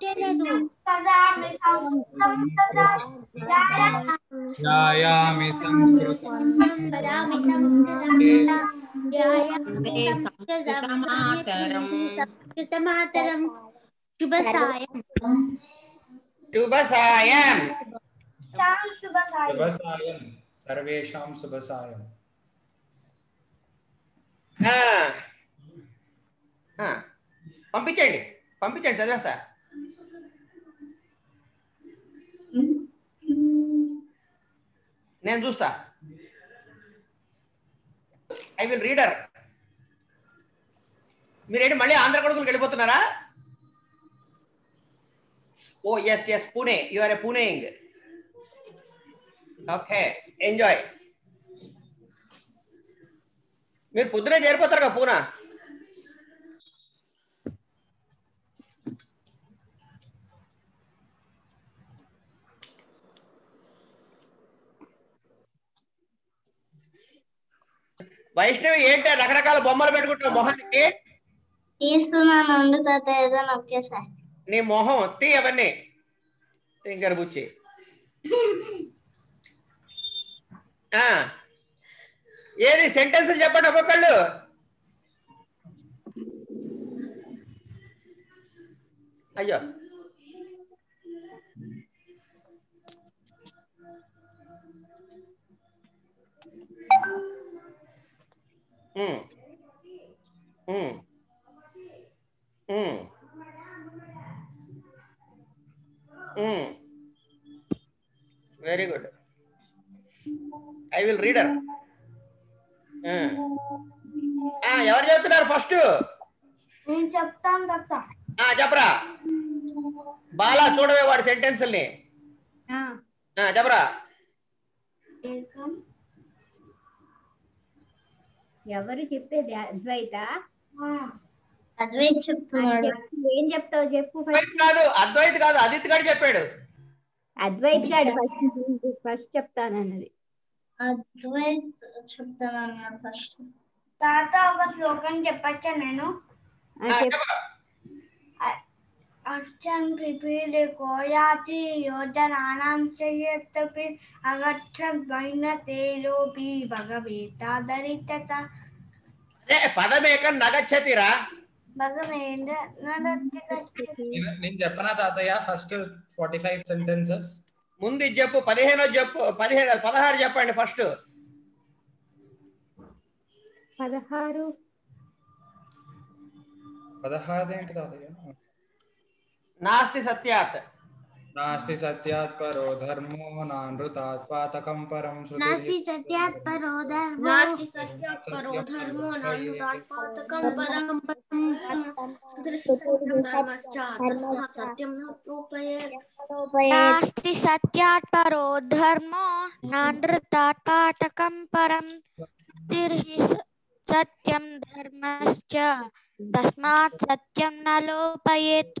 చేయలేదు దదామి సంస్కృతం ధ్యాయామి సంస్కృతం పదామి సంస్కృతం వందే సంస్కృతమాతరం. సంస్కృతమాతరం శుభ సాయం శుభ సాయం శుభ సాయి శుభసాయం సర్వేషాం శుభసాయం ఆ. ఆ. పంపించండి పంపించండి చదివేస్తా నేను చూస్తా. ఐ విల్ రీడర్ మీరేంటి మళ్ళీ ఆంధ్ర కొడుకులకు వెళ్ళిపోతున్నారా? ఓ yes yes Pune you are a పూణేయింగ్ okay enjoy మీరు పొద్దునే చేరిపోతారు కదా పూనా? వైష్ణవి ఏంటి రకరకాల బొమ్మలు పెట్టుకుంటావు మొహానికి? తీస్తున్నాను ఉండు తాత ఏదో నొక్కేసారి. నీ మొహం తీ అవన్నీ. తింకర బుచ్చి. ఆ. ఏది సెంటెన్సులు చెప్పండి ఒక్కొక్కళ్ళు. అయ్యో. Very good I will reader ఎవరు చెప్తున్నారు ఫస్ట్ చెప్పరా. బాలా చూడవే వాడి సెంటెన్సుల్ని ఆ, చెప్పరా. ఎవరు చెప్పేది? అద్వైత? అద్వైత్ చెప్తున్నాడు. ఏం చెప్తావు చెప్పు కాదు అద్వైత్ కాదు అదిత్ గారు చెప్పాడు. అద్వైత్ గారు ఫస్ట్ ఫస్ట్ చెప్తానన్నది. అద్వైత్ చెప్తానన్నాడు ఫస్ట్ తాత ఒక శ్లోకం చెప్పచ్చా నేను? కోయాతి యోజనానాం చేయత్తపి అగచ్చ వైన తేలోపి భగవేతాదరితత అదే పదమేకం నగచ్చతిరా? భగవేంద్ర నేను చెప్పనా తాతయ్య ఫస్ట్ ఫార్టీ ఫైవ్ సెంటెన్సెస్ ముందు ఇది చెప్పు పదిహేనో చెప్పు పదిహేను పదహారు చెప్పండి ఫస్ట్ పదహారు. పదహారు ఏంటి తాతయ్య? नास्ति सत्यात्। नास्ति सत्यात् परो धर्मो नानृतात् पातकं परं नास्ति सत्यात् परो धर्मो नास्ति सत्यात् परो धर्मो नानृतात् पातकं परं। नास्ति सत्यात् परो धर्मो नानृतात् पातकं परं। तिर्हि सत्यं धर्मश्च। तस्मात् सत्यं न लोपयेत्।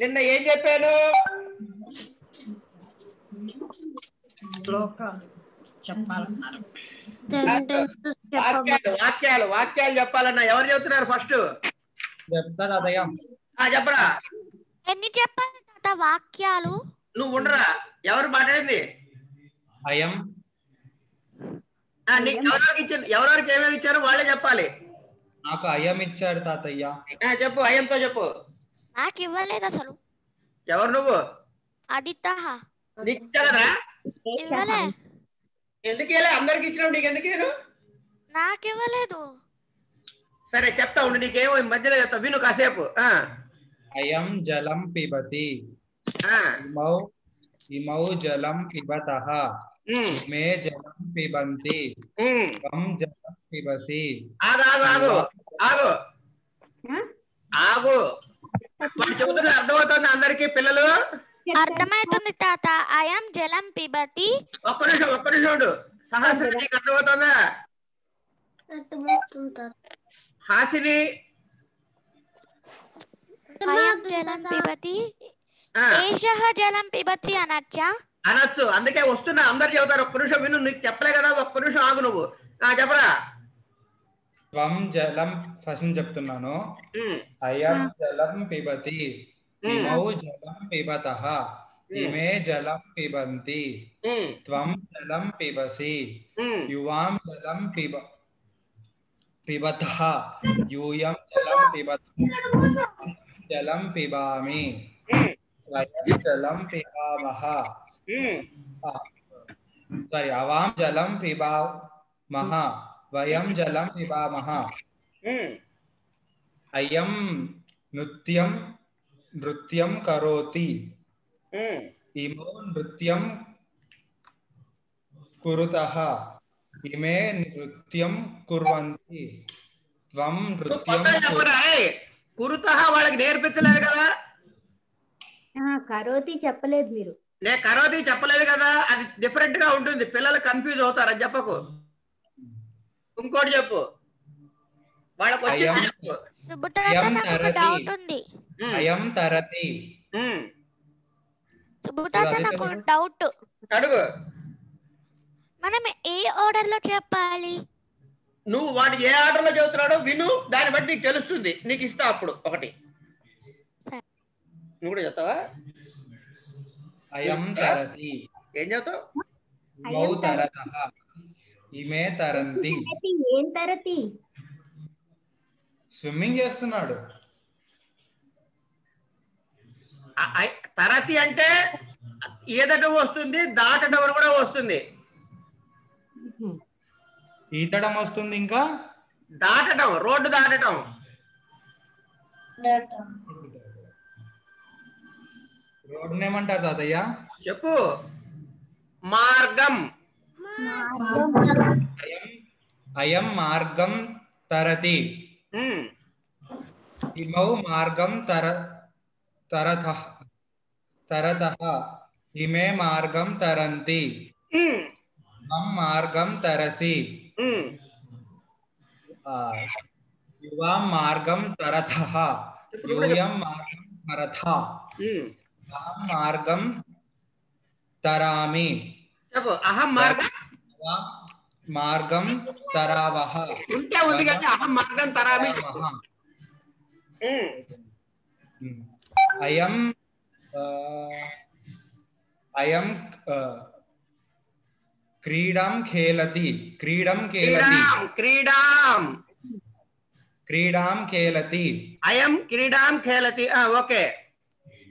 నిన్న ఏం చెప్పాను? వాక్యాలు వాక్యాలు వాక్యాలు చెప్పాలన్నా ఎవరు చెప్తున్నారు ఫస్ట్? చెప్పరా. ఎన్ని చెప్పాలి తాత వాక్యాలు? నువ్వు ఉండరా. ఎవరు మాట్లాడింది అయం ఎవరెవరికి ఇచ్చింది ఎవరెవరికి ఏమేమి ఇచ్చారో వాళ్ళే చెప్పాలి. నాకు అయం ఇచ్చాడు తాతయ్య ఆ, చెప్పు అయంతో చెప్పు నాకు ఇవ్వలేదు అసలు ఎవరు నువ్వు ఆదిత్య నీకు ఇచ్చా ఇవ్వలే ఎందుకు వెళ్ళా అందరికి ఇచ్చినావు నీకు ఎందుకు ఇవ్వను? నాకు ఇవ్వలేదు సరే చెప్తా ఉండు నీకేమో ఈ మధ్యలో చెప్తా విను కాసేపు ఆ, అయం జలం పిబతి ఆ, ఇమౌ ఇమౌ జలం పిబతః ఉమ్, మే జలం పిబంతి. త్వం జలం పిబసి. ఆగు ఆగు ఆగు. ఆగు? ఆగు. వాడు చెబుతున్నది అర్థమవుతుంది అందరికి పిల్లలు? అర్థమవుతుంది తాత. అయం జలం పిబతి. ఒక్క నిమిషం ఒక్క నిమిషం సహస్ర నీకు అర్థమవుతుందా? అర్థమవుతుంది తాత. హాసిని? అయం జలం పిబతి. ఏషః జలం పిబతి అనొచ్చా అనొచ్చు. అందుకే వస్తున్నా అందరు చెబుతారు ఒక్క నిమిషం విను నీకు చెప్పలే కదా ఒక్క నిమిషం ఆగు నువ్వు. ఆ, చెప్పరా? త్వం జలం ఫస్ట్ నుంచి చెప్తున్నాను. అయం జలం పిబతి ఇమౌ జలం పిబతః ఇమే జలం పిబంతి త్వం జలం పిబసి. యువాం జలం పిబ పిబతః యూయం జలం పిబత జలం పిబామి వయం జలం పిబామః ఉమ్, సారీ అవాం జలం పిబామః వయం జలం పిబామః ఉమ్. అయం నృత్యం నృత్యం కరోతి ఉమ్. ఇమో నృత్యం కురుతః ఇమే నృత్యం కుర్వంతి త్వం నువ్వు నృత్యం కొత్తగా చెప్పరా ఏయ్, కురుతహ వాళ్ళకి నేర్పించలేదు కదా ఆ, కరోతి చెప్పలేదు మీరు నేను కరోతి చెప్పలేదు కదా అది డిఫరెంట్గా ఉంటుంది. పిల్లలు కన్ఫ్యూజ్ అవుతారు అది చెప్పకు. ఇంకోటి చెప్పు. వాళ్ళకి తరతి. డౌట్. అడుగు. మనం ఏ ఆర్డర్లో చెప్పాలి? నువ్వు వాడు ఏ ఆర్డర్లో చదువుతున్నాడో విను దాన్ని బట్టి నీకు తెలుస్తుంది. నీకు ఇస్తా అప్పుడు ఒకటి. నువ్వు కూడా చెప్తావా? అయం తరతి. ఏం మౌ తరతః. ఇమే తరంతి. తరతి, ఏం తరతి? స్విమ్మింగ్ చేస్తున్నాడు. తరతి అంటే ఈదటం వస్తుంది దాటడం కూడా వస్తుంది. ఈతడం వస్తుంది ఇంకా? దాటడం రోడ్డు దాటడం రోడ్డుని ఏమంటారు తాతయ్య చెప్పు మార్గం అయం అయం మార్గం తరతి ఉమ్, ఇమౌ మార్గం తర తరతః తరతః ఇమే మార్గం తరంతి ఉమ్, త్వం మార్గం తరసి ఉమ్. ఆ, యువాం మార్గం తరథః యూయం మార్గం తరథ ఉమ్. అహం మార్గం తరామి చెప్పు అహం మార్గం యువాం మార్గం తరావహ ఉంటే ఉంది కానీ అహం మార్గం తరామి తరావహ. ఉమ్, ఉమ్. అయం ఆ, అయం ఆ, క్రీడాం ఖేలతి క్రీడం ఖేలతి క్రీడాం క్రీడాం క్రీడాం ఖేలతి అయం క్రీడాం ఖేలతి ఆ, ఓకే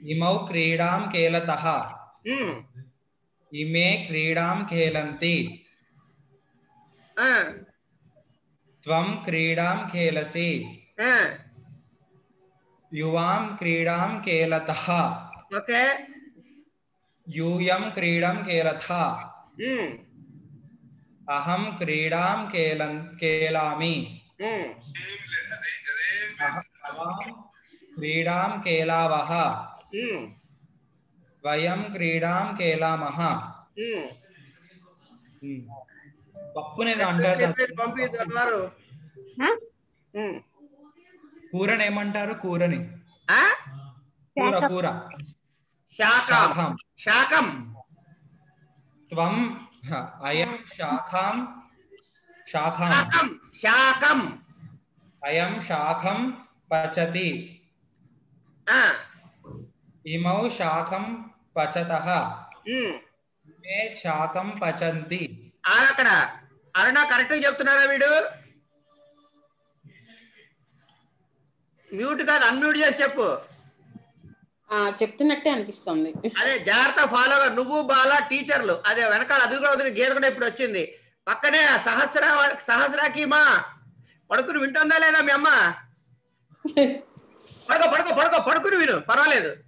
इमौ क्रीडां खेलतः। हम्म। इमे क्रीडां खेलन्ति। अ त्वं क्रीडां खेलसि। अ युवां क्रीडां खेलतः। ओके। यूयं क्रीडां खेलतः हम्म। अहम क्रीडां खेलं खेलामि। हम्म। अहं क्रीडां खेलावः। ఖేలామి ఉమ్, అహ- అవాం క్రీడాం ఖేలావహ ఉమ్, వయం క్రీడాం ఖేలామహ ఉమ్. ఉమ్. పప్పునేది అంటారు చెప్పేది పంపిస్తున్నారు ఆ? ఉమ్. కూరని ఏమంటారు కూరని ఆ? కూర కూర శాకం శాఖం శాకం త్వం హ, అయం శాఖాం శాఖాం శాకం శాకం అయం శాఖం పచతి ఆ, ఇమౌ శాఖం పచతః. మే శాఖం పచంతి అక్కడ. అరుణ కరెక్ట్ చెప్తున్నారా వీడు? మ్యూట్ కాదు అన్మ్యూట్ చేసి చెప్పు. ఆ, చెప్తున్నట్టే అనిపిస్తుంది. అదే జాగ్రత్త ఫాలో నువ్వు బాలా టీచర్లు అదే వెనకాల అది కూడా వదిలి గీత కూడా ఇప్పుడు వచ్చింది. పక్కనే సహస్ర సహస్రాకి మా. పడుకుని వింటుందా లేదా మీ అమ్మ? పడుకో పడుకో పడుకో పడుకుని విను. పర్వాలేదు.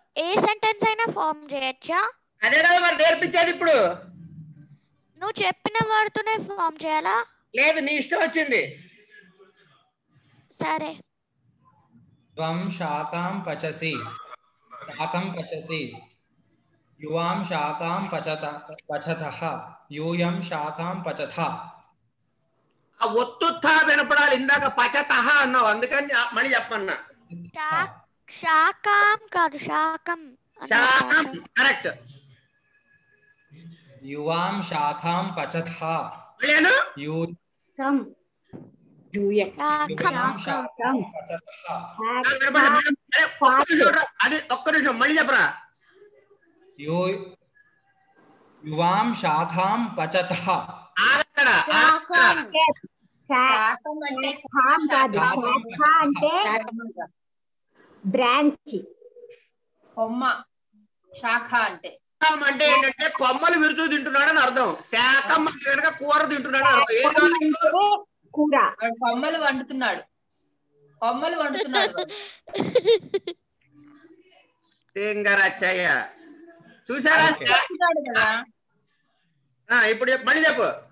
ఏ సెంటెన్స్ అయినా ఫామ్ చేయొచ్చా? అదే కదా మరి నేర్పించేది ఇప్పుడు. నువ్వు చెప్పిన వాడుతోనే ఫామ్ చేయాలా? లేదు నీ ఇష్టం వచ్చింది. సరే. త్వం శాకాం పచసి. శాకం పచసి. యువాం శాకాం పచత పచత. యూయం శాకాం పచత. ఆ ఒత్తు వినపడాలి ఇందాక పచత అన్నావు అందుకని మళ్ళీ చెప్పన్నా శాకం కాదు శాకం శాకం కరెక్ట్ యువాం శాఖాం పచథ మళ్ళీను యు సం అది ఒక్క నిమిషం మళ్ళీ చెప్పరా యువాం శాఖాం పచత ఆగక్కడ శాఖం అంటే అంటే బ్రాంచ్. కొమ్మ. శాఖ అంటే. అంటే ఏంటంటే కొమ్మలు విరుచు తింటున్నాడని అర్థం. అంటే కనుక కూర తింటున్నాడు అర్థం. ఏది కావాలి? కూర. కొమ్మలు వండుతున్నాడు. కొమ్మలు వండుతున్నాడు. వాడు. సింగరచ్చయ్య చూసారా కదా. ఆ, ఇప్పుడు చెప్పు, మళ్ళీ చెప్పు.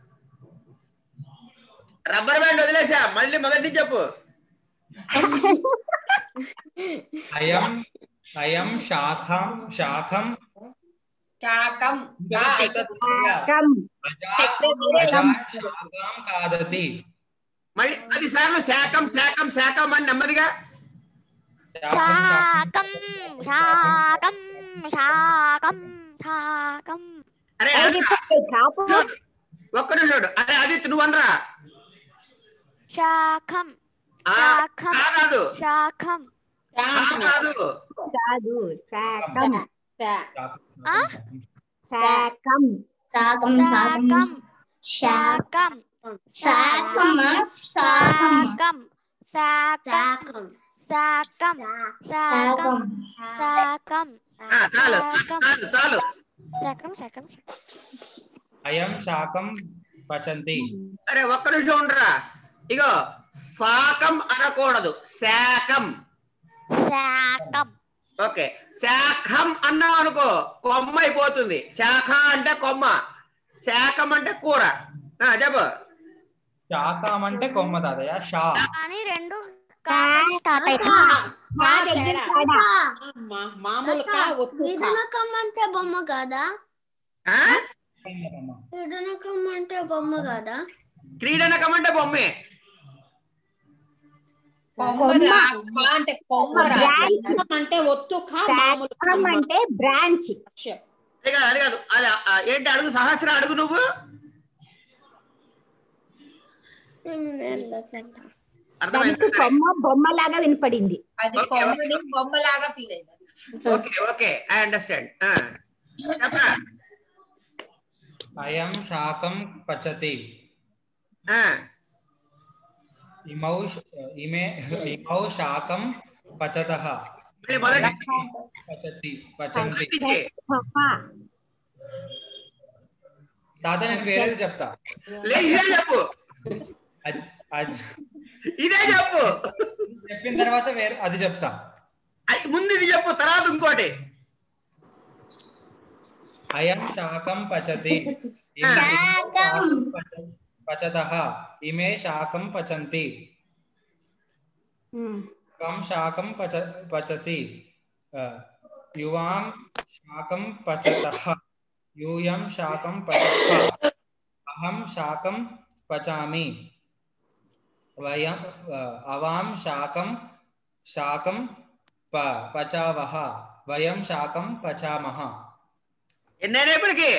రబ్బర్ బ్యాండ్ వదిలేసా. మళ్ళీ మొదటి చెప్పు. अयम अयम शाखम शाखम शाकम शाकम अजाम शाकम खादति మళ్ళీ అది సార్లు శాకం శాకం శాకం అని నెమ్మదిగా శాకం శాకం శాకం శాకం అరే ఒక్క నిమిషం అరే అది నువ్వు అనరా శాఖం కాదు శాఖం కాదు కాదు శాఖం శాఖం శాఖం శాఖం శాఖం శాఖం శాఖం శాఖం శాఖం శాఖం శాఖం చాలు శాఖం శాఖం అయం శాఖం పచంతి అరే ఒక్క నిమిషం ఉండరా ఇగో శాకం అనకూడదు. శాకం. శాకం. ఓకే. శాఖం అన్నాం అనుకో కొమ్మ అయిపోతుంది. శాఖ అంటే కొమ్మ. శాకం అంటే కూర. ఆ, చెప్పు. శాకం అంటే కొమ్మ తాతయ్య. షా. కానీ రెండు మామూలు అంటే బొమ్మ కాదా? క్రీడనకం అంటే బొమ్మ కాదా? క్రీడనకం అంటే బొమ్మే. అంటే అంటే ఒత్తు అంటే బ్రాంచ్. కాదు ఏంటి అడుగు? సహస్ర అడుగు నువ్వు? బొమ్మలాగా వినపడింది. బొమ్మలాగా ఫీల్ అయింది. అండర్స్టాండ్. అయం పచతి. इमौ इमे इमौ शाकं पचतः पचति पचन्ति తాత నేను వేరేది చెప్తా ఇదే చెప్పు ఇదే చెప్పు చెప్పిన తర్వాత వేరే అది చెప్తా ముందు ఇది చెప్పు తర్వాత ఇంకోటి అయం శాకం పచతి శాకం. పచతః ఇమే శాకం పచంతి ఉమ్. त्वं शाकं पच पचसि अ, युवां शाकं पचतः यूयं शाकं पचतः अहं शाकं पचामि वयं अ, अवां शाकं शाकं ప పచావహ వయం శాకం పచామహ ఎన్నైనా ఇప్పటికి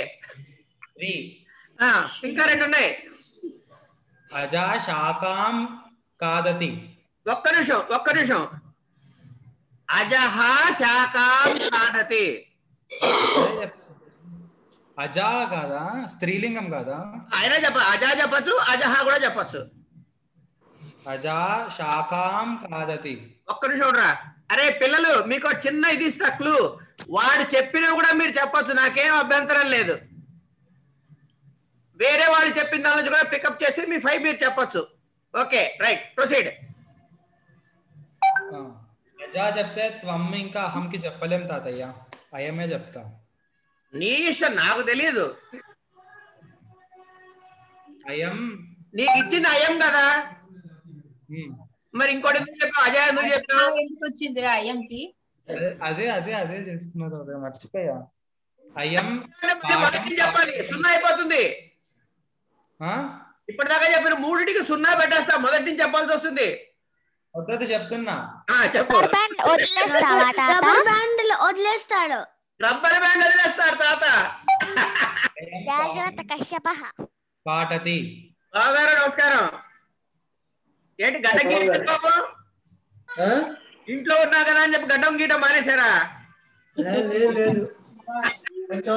త్రీ ఆ, ఇంకా రెండు ఉన్నాయి అజా శాకాం కాదతి. ఒక్క నిమిషం ఒక్క నిమిషం. అజహ శాకాం కాదతి. అజా కాదా? స్త్రీలింగం కాదా? ఆయన చెప్ప అజా చెప్పచ్చు అజహ కూడా చెప్పచ్చు. అజా శాకాం కాదతి. ఒక్క నిమిషం ఉండరా. అరే పిల్లలు మీకు చిన్న ఇది ఇస్తా క్లూ. వాడు చెప్పినవి కూడా మీరు చెప్పొచ్చు నాకేం అభ్యంతరం లేదు. వేరే వాళ్ళు చెప్పిన దాని నుంచి కూడా పికప్ చేసి మీ ఫైవ్ మీరు చెప్పొచ్చు ఓకే రైట్ ప్రొసీడ్ ఆ. అజా చెప్తే త్వం ఇంకా అహంకి చెప్పలేం తాతయ్య అయమే చెప్తా నీ ఇష్టం నాకు తెలియదు అయం నీకు ఇచ్చింది అయం కదా ఉమ్. మరి ఇంకోటి ఎందుకు చెప్పావు అజయ్ ఎందుకు చెప్పావు ఎందుకు వచ్చింది అయ్యంకి అదే అదే అదే చేస్తున్నా తాతయ్య మర్చిపోయా అయం మొదటి నుంచి చెప్పాలి సున్నా అయిపోతుంది ఆ? ఇప్పటిదాకా చెప్పిన మూడింటికి సున్నా పెట్టేస్తా. మొదటి నుంచి చెప్పాల్సి వస్తుంది. వద్దది చెప్తున్నా. ఆ చెప్పు. రబ్బర్ బ్యాండ్ రబ్బర్ వదిలేస్తాడు. తాత. జాగ్రత్త కశ్యప. బావగారు నమస్కారం. ఏంటి గడ్డ గీయడం బాబు? ఇంట్లో ఉన్నా కదా అని చెప్పి గడ్డం గీయడం మానేశారా? లేదు లేదు. కొంచెం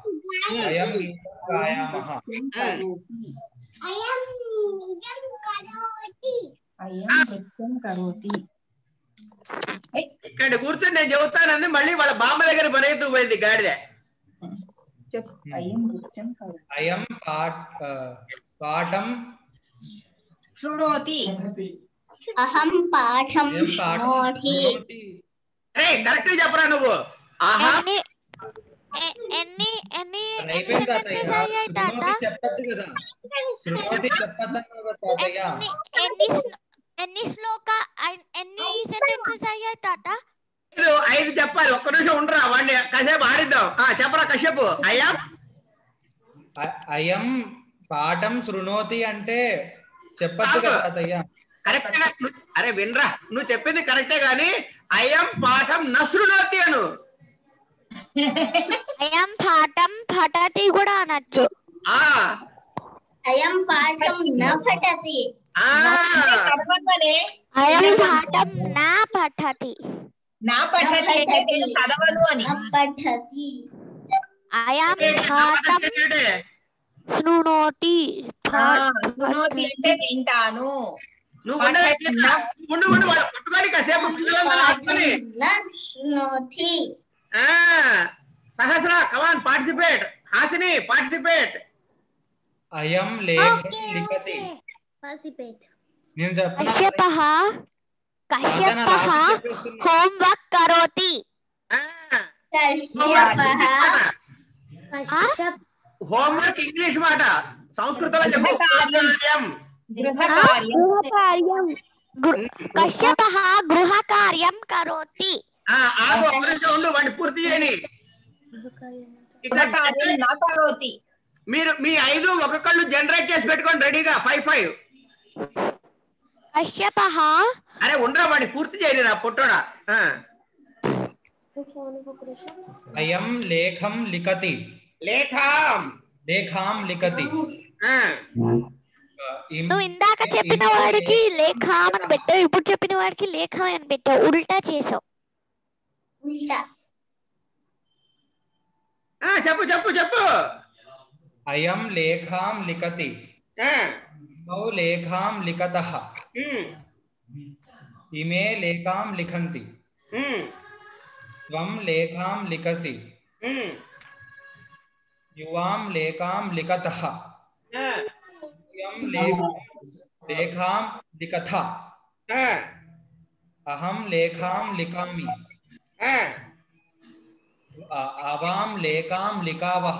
గీతం గాయావహ అయం గీతం గాయామః అయ్యం నృత్యం కరోతి ఇక్కడ కూర్చొని నేను చెబుతానని మళ్ళీ వాళ్ళ బామ్మ దగ్గర పరిగెత్తు పోయింది గాడిద చెప్పు అయ్యం నృత్యం కరోతి అయం పాఠ పాఠం శృణోతి అహం పాఠం అయం పాఠం శృణోతి శృణోతి. అరే కరెక్ట్ చెప్పరా నువ్వు ఆహా ఎన్ని ఎన్ని ఎన్ని అయ్యాయి తాత? చెప్పద్దు కదా. చెప్పద్దన్నావు తాతయ్య. శ్లోక ఎన్ని సెంటెన్సెస్ అయ్యాయి తాత? ఐదు చెప్పాలి. ఒక్క నిమిషం ఉండరా? వాడిని కాసేపు ఆడిద్దాం ఆ చెప్పరా కశ్యపు అయ్యా అ- అయం పాఠం శృణోతి అంటే చెప్పద్దు కదా తాతయ్య. కరెక్ట్ అరే వినరా. నువ్వు చెప్పింది కరెక్టే గాని అయం పాఠం నశృణోతి అను. అయం పాఠం పఠతి కూడా అనొచ్చు. ఆ. అయం పాఠం న పఠతి. అయం పాఠం నా పఠతి. నా నేను చదవను అని. పఠతి. అయం? పాఠం? శృణోతి శృణోతి అంటే వింటాను. నువ్వు ఉండు, ఉండు పట్టుకొని కాసేపు పిల్లలందరూ ఆడుకొని. న శృణోతి ఆ Sahasra come on participate Hasini participate అయం లేఖం లిఖతి నేను చెప్తున్నా కశ్యప కశ్యప హోంవర్క్ కరోతి కశ్యపః హోంవర్క్ ఇంగ్లీష్ మాట సంస్కృతంలో చెప్పు కార్యం. గృహ కార్యం గృహకార్యం కశ్యప గృహ కార్యం కరోతి ఆ, ఆగు ఉండు వాడిని పూర్తి చేయని. నా మీరు మీ ఐదు ఒక్కొక్కళ్ళు జనరేట్ చేసి పెట్టుకోండి రెడీగా ఫైవ్ ఫైవ్. అరే ఉండరా వాడిని పూర్తి చేయని రా పొట్టోడా. అయం లేఖం లిఖతి. లేఖాం. లేఖాం లిఖతి. నువ్వు ఇందాక చెప్పిన వాడికి లేఖాం అని పెట్టావు ఇప్పుడు చెప్పిన వాడికి లేఖం అని పెట్టావు ఉల్టా చేసావు. చెప్పు చెప్పు చెప్పు అయం లేఖాం లిఖతి ఆ. ఇమౌ లేఖాం లిఖతః ఉమ్, ఇమే లేఖాం లిఖంతి ఉమ్, త్వం లేఖాం లిఖసి ఉమ్. యువాం లేఖాం లిఖతః ఆ, యూయం లేఖాం లేఖాం అవాం లేకాం లికావహ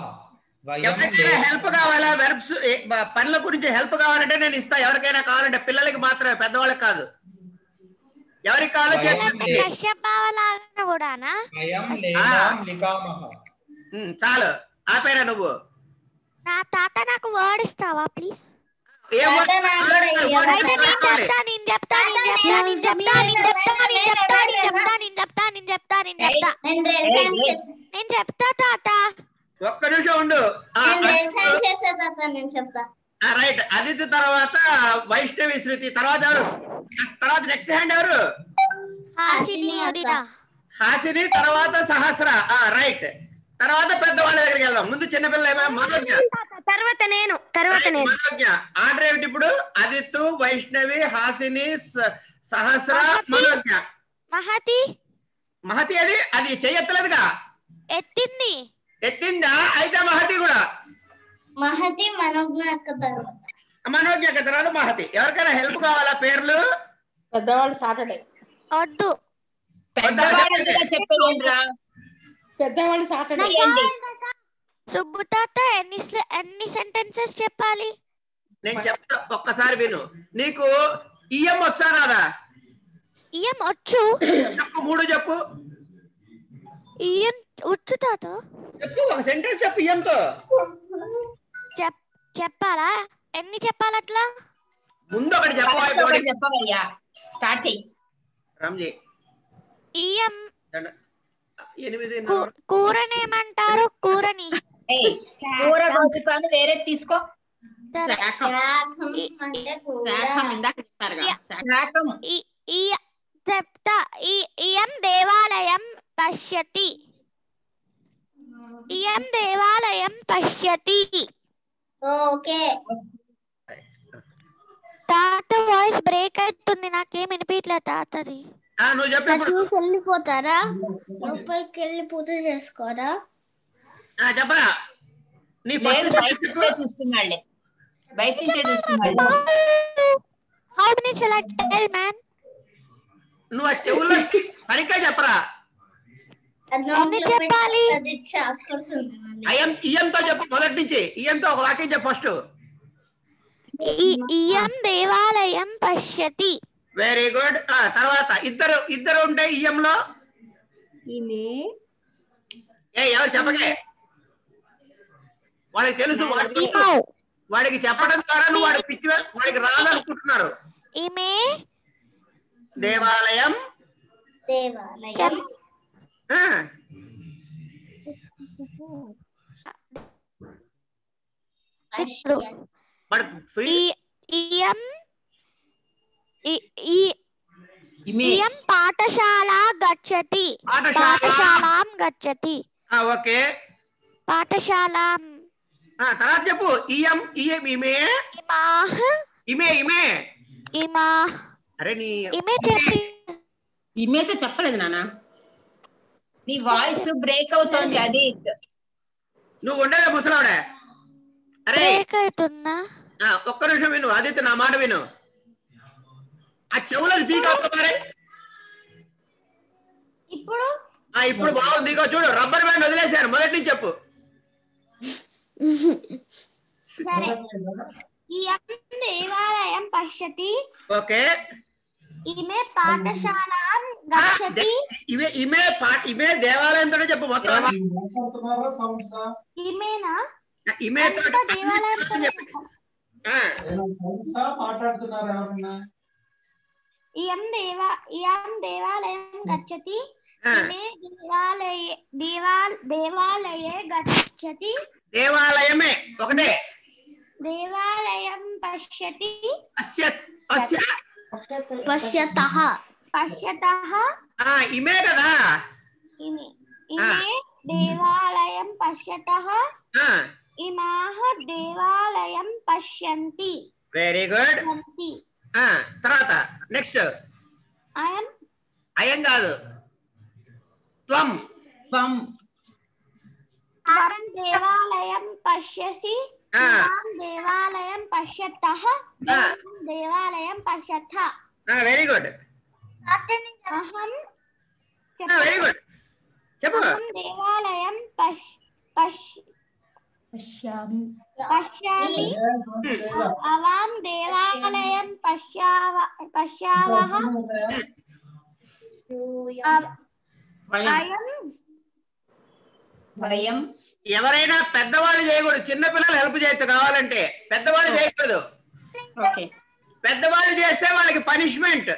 హెల్ప్ కావాలా? వెర్బ్స్ పనుల గురించి హెల్ప్ కావాలంటే నేను ఇస్తా. ఎవరికైనా కావాలంటే పిల్లలకి మాత్రమే పెద్దవాళ్ళకి కాదు. ఎవరికి కావాలో చెప్పండి చాలు. ఆపేరా నువ్వు. నా తాత నాకు వర్డ్ ఇస్తావా ప్లీజ్ నేను చెప్తా తాత. ఒక్క నిమిషం ఉండు. రైట్. అదితి తర్వాత వైష్ణవి శృతి. తర్వాత ఎవరు? తర్వాత నెక్స్ట్ హ్యాండ్ ఎవరు? హాసిని తర్వాత సహస్ర. రైట్. తర్వాత పెద్దవాళ్ళ దగ్గరికి వెళ్దాం. ముందు చిన్నపిల్ల మనోజ్ఞ తర్వాత నేను తర్వాత నేను. మనోజ్ఞ ఆర్డర్ ఏమిటి ఇప్పుడు? ఆదిత్తు వైష్ణవి హాసిని సహస్ర మహతి. మనోజ్ఞ మహతి. మహతి అది? అది చెయ్యెత్తలేదుగా. ఎత్తింది. ఎత్తిందా? అయితే మహతి కూడా. మహతి మనోజ్ఞ తర్వాత. మనోజ్ఞ తర్వాత మహతి. ఎవరికైనా హెల్ప్ కావాలా? పేర్లు? పెద్దవాళ్ళు సాటర్డే. వద్దు పెద్దవాళ్ళంతా చెప్పేయండిరా పెద్దవాళ్ళు సాటర్డే. ఏంటి? సుబ్బు తాత ఎన్ని ఎన్ని సెంటెన్సెస్ చెప్పాలి? నేను చెప్తా ఒక్కసారి విను. నీకు ఇయ్యం వచ్చా రాదా? ఇయం వచ్చు. చెప్పు మూడు చెప్పు. ఇయం వచ్చు తాత. చెప్పు ఒక సెంటెన్స్ చెప్పు ఇయ్యంతో చెప్ చెప్పాలా? ఎన్ని చెప్పాలి అట్లా? ముందు ఒకటి చెప్పవయ్యా స్టార్ట్ చెయ్యి. రామ్జీ. ఇయం దండ- కూరని. కూర వేరే తీసుకో. చెప్తా. ఇయం దేవాలయం పశ్యతి. ఇయం దేవాలయం పశ్యతి. ఓకే. తాత వాయిస్ బ్రేక్ అవుతుంది. నాకేం వినిపించలే తాతది. ఆ, నువ్వు చెప్పు ఇప్పుడు. చూసి వెళ్ళిపోతారా లోపలికి వెళ్ళి పూజ చేసుకోరా ఆ, చెప్పరా నీ లేదు ఫస్ట్ బయట నుంచే చూస్తున్నాళ్లే బయట నుంచే చూస్తున్నాళ్ళు how many shall I tell man నువ్వు ఆ చెవుల్లో సరిగ్గా చెప్పరా అది ఎన్ని నోట్లో చెప్పాలి? పెట్టి అది చాక్ కొడుతుంది మళ్ళీ. అయ్యం ఇయ్యంతో చెప్పు మొదటి నుంచి ఇయ్యంతో ఒక వాక్యం చెప్పు ఫస్ట్ ఈ- ఇయం దేవాలయం పశ్యతి వెరీ గుడ్ తర్వాత ఇద్దరు ఇద్దరు ఉంటే ఇయ్యంలో ఏ ఎవరు చెప్పకే? వాడికి తెలుసు వాడికి చెప్పడం ద్వారా నువ్వు వాడి పిచ్చి వాడికి రాదనుకుంటున్నారు. దేవాలయం? దేవాలయం చెప్ ఆ, ఇప్పుడు వాడు ఫ్రీ ఈ- ఇయం ఈ- ఈ ఇమే. ఇయం పాఠశాల గచ్చతి. పాఠశాల. గచ్చతి. ఆ, ఓకే. పాఠశాలాం. ఆ, తర్వాత చెప్పు. ఇయం ఇయం ఇమే. ఇమాహ్. ఇమే ఇమే. ఇమా అరే నీ ఇమే చెప్పి. ఇమేతే చెప్పలేదు నాన్న. నీ వాయిస్ బ్రేక్ అవుతోంది అది నువ్వు ఉండేదా ముసలావిడ? అరే. బ్రేక్ అవుతుందా? ఆ, ఒక్క నిమిషం విను. ఆదిత్య నా మాట విను. ఆ చెవులో పీక్ మరి ఇప్పుడు ఆ ఇప్పుడు బాగుంది ఇగో చూడు రబ్బర్ బ్యాండ్ వదిలేశారు మొదటి నుంచి చెప్పు సరే ఇయం దేవాలయం పశ్యతి ఓకే ఇమే పాఠశాల ఆ, గచ్చతి దే- ఇవే ఇమే పాట ఇమే దేవాలయంతో చెప్పు మొత్తం మాట్లాడుతున్నారా సౌండ్సా ఇమేనా ఇమే అంతా తోటి దేవాలయంతో చెప్పు. ఆ, సౌండ్సా మాట్లాడుతున్నారా ఎవరన్నా इयं देवा इयं देवालयं गच्छति इमे देवालये देवाल देवालये गच्छति దేవాలయమే ఒకటే దేవాలయం పశ్యతి పశ్యతః పశ్యతః ఇమే కదా ఇమే ఇమే దేవాలయం పశ్యతః ఇమాహ దేవాలయం పశ్యంతి వెరీ గుడ్ తర్వాత నెక్స్ట్ అయం అయం కాదు. త్వం త్వం త్వం దేవాలయం పశ్యసి దేవాలయం పశ్యతః దేవాలయం పశ్యథ వెరీ గుడ్ అహం వెరీ గుడ్ చెప్పు. దేవాలయం పశ్యామి పశ్యామి అవాం దేవాలయం పశ్యావ వయం ఎవరైనా పెద్దవాళ్ళు చేయకూడదు. చిన్న పిల్లలు హెల్ప్ చేయొచ్చు కావాలంటే. పెద్దవాళ్ళు చేయకూడదు. ఓకే. పెద్దవాళ్ళు చేస్తే వాళ్ళకి పనిష్మెంట్.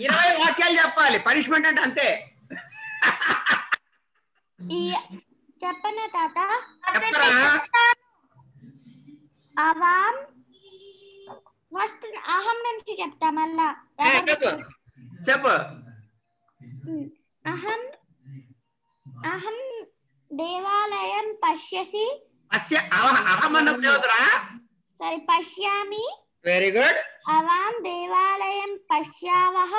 ఇరవై వాక్యాలు చెప్పాలి. పనిష్మెంట్ అంటే అంతే. ఈ చెప్పనా తాత చెప్పరా అవాం ఫస్ట్ అహం నుంచి చెప్తా మళ్ళా ఏ, చెప్పు చెప్పు అహం అహం దేవాలయం పశ్యసి అస్య అవ- అహం అన్న దేవతరా సరే పశ్యామి వెరీ గుడ్ అవాం దేవాలయం పశ్యావహ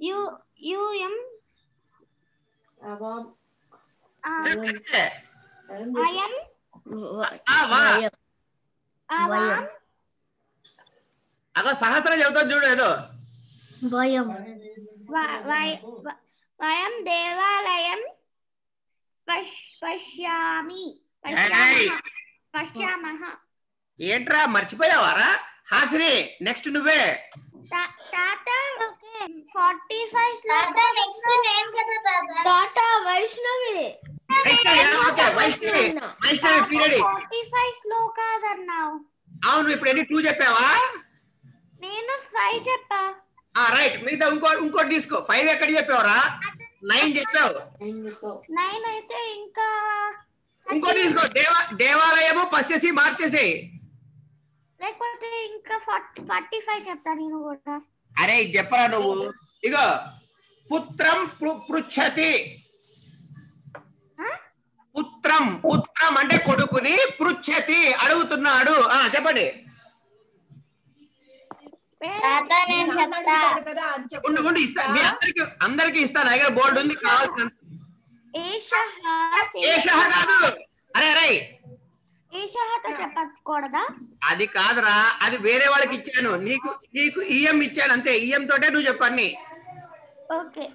యు యూయం ఆ, అయం అగో సహస్రం చెబుతాను చూడు ఏదో. వయం. వయం దేవాలయం పశ్ పశ్యామి ఏయ్. పశ్యామః పశ్యామః ఏంట్రా మర్చిపోయావారా? హాసిని నెక్స్ట్ నువ్వే. తాత ఫార్టీ ఫైవ్ తాత నెక్స్ట్ నేను కదా తాత. తాత Vaishnavi. Vaishnavi, okay Vaishnavi Vaishnavi period forty five shlokas అన్నావు అవును ఇప్పుడు ఎన్ని టూ చెప్పావా నేను ఫైవ్ చెప్పా ఆ రైట్ మిగతా ఇంకో ఇంకోటి తీసుకో ఫైవ్ ఎక్కడ చెప్పావురా నైన్ చెప్పావు నైన్ అయితే ఇంకా ఇంకోటి తీసుకో దేవా దేవాలయము పశ్చేసి మార్చేసి లేకపోతే ఇంకా ఫార్టీ ఫార్టీ ఫైవ్ చెప్తా నేను కూడా అరే ఇది చెప్పరా నువ్వు ఇగో పుత్రం పృ- పృచ్ఛతి పుత్రం పుత్రం అంటే కొడుకుని పృచ్ఛతి అడుగుతున్నాడు. ఆ చెప్పండి. తాత నేను చెప్తా. కదా అది చెప్పు ఉండు ఉండు ఇస్తా. మీ అందరికి అందరికి ఇస్తాను దగ్గర బోర్డు ఉంది కావాల్సిన కాదు. అరే అరే. చెప్పకూడదా? అది కాదురా. అది వేరే వాళ్ళకి ఇచ్చాను. నీకు నీకు ఈఎం ఇచ్చాను అంతే. ఈఎం తోటే నువ్వు ఓకే.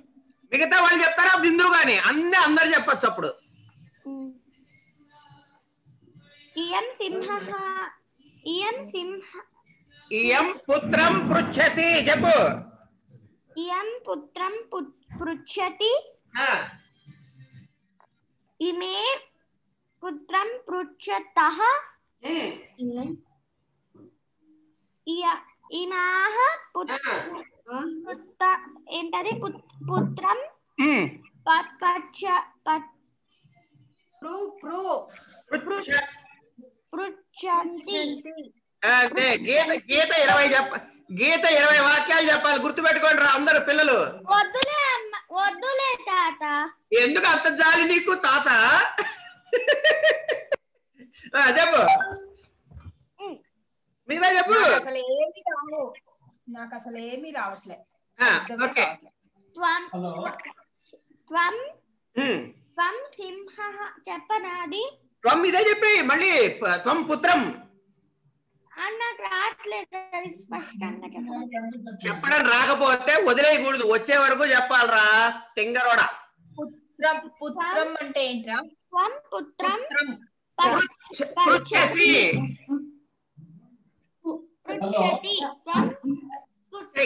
మిగతా వాళ్ళు చెప్తారా? బిందువు గాని అన్ని అందరు చెప్పొచ్చు అప్పుడు. इयं सिंहः इयं सिंह इयं पुत्रं पृच्छति जप। इयं पुत्रं पृच्छति। इमे पुत्रं पृच्छतः। ఇమాహ పుత్ర ఏంటది పుత్రం పచ్చ ప్రో ప్రో అదే గీత గీత ఇరవై చెప్ప గీత ఇరవై వాక్యాలు చెప్పాలి గుర్తుపెట్టుకోండి రా అందరు పిల్లలు. వద్దులే అమ్మ వద్దులే తాత. ఎందుకు అంత జాలి నీకు తాత? చెప్పు. మిగతా చెప్పు. నాకు అసలు ఏమి రావు. నాకు అసలు ఏమీ రావట్లే. ఓకే. త్వం త్వం. త్వం సింహ చెప్పనాది. త్వం ఇదే చెప్పి మళ్ళీ త్వం పుత్రం. నాకు రావట్లేదు చెప్పండి. చెప్పడం రాకపోతే వదిలేయకూడదు వచ్చే వరకు చెప్పాలరా తింగరోడ. పుత్రం అంటే ఏంట్రా? త్వం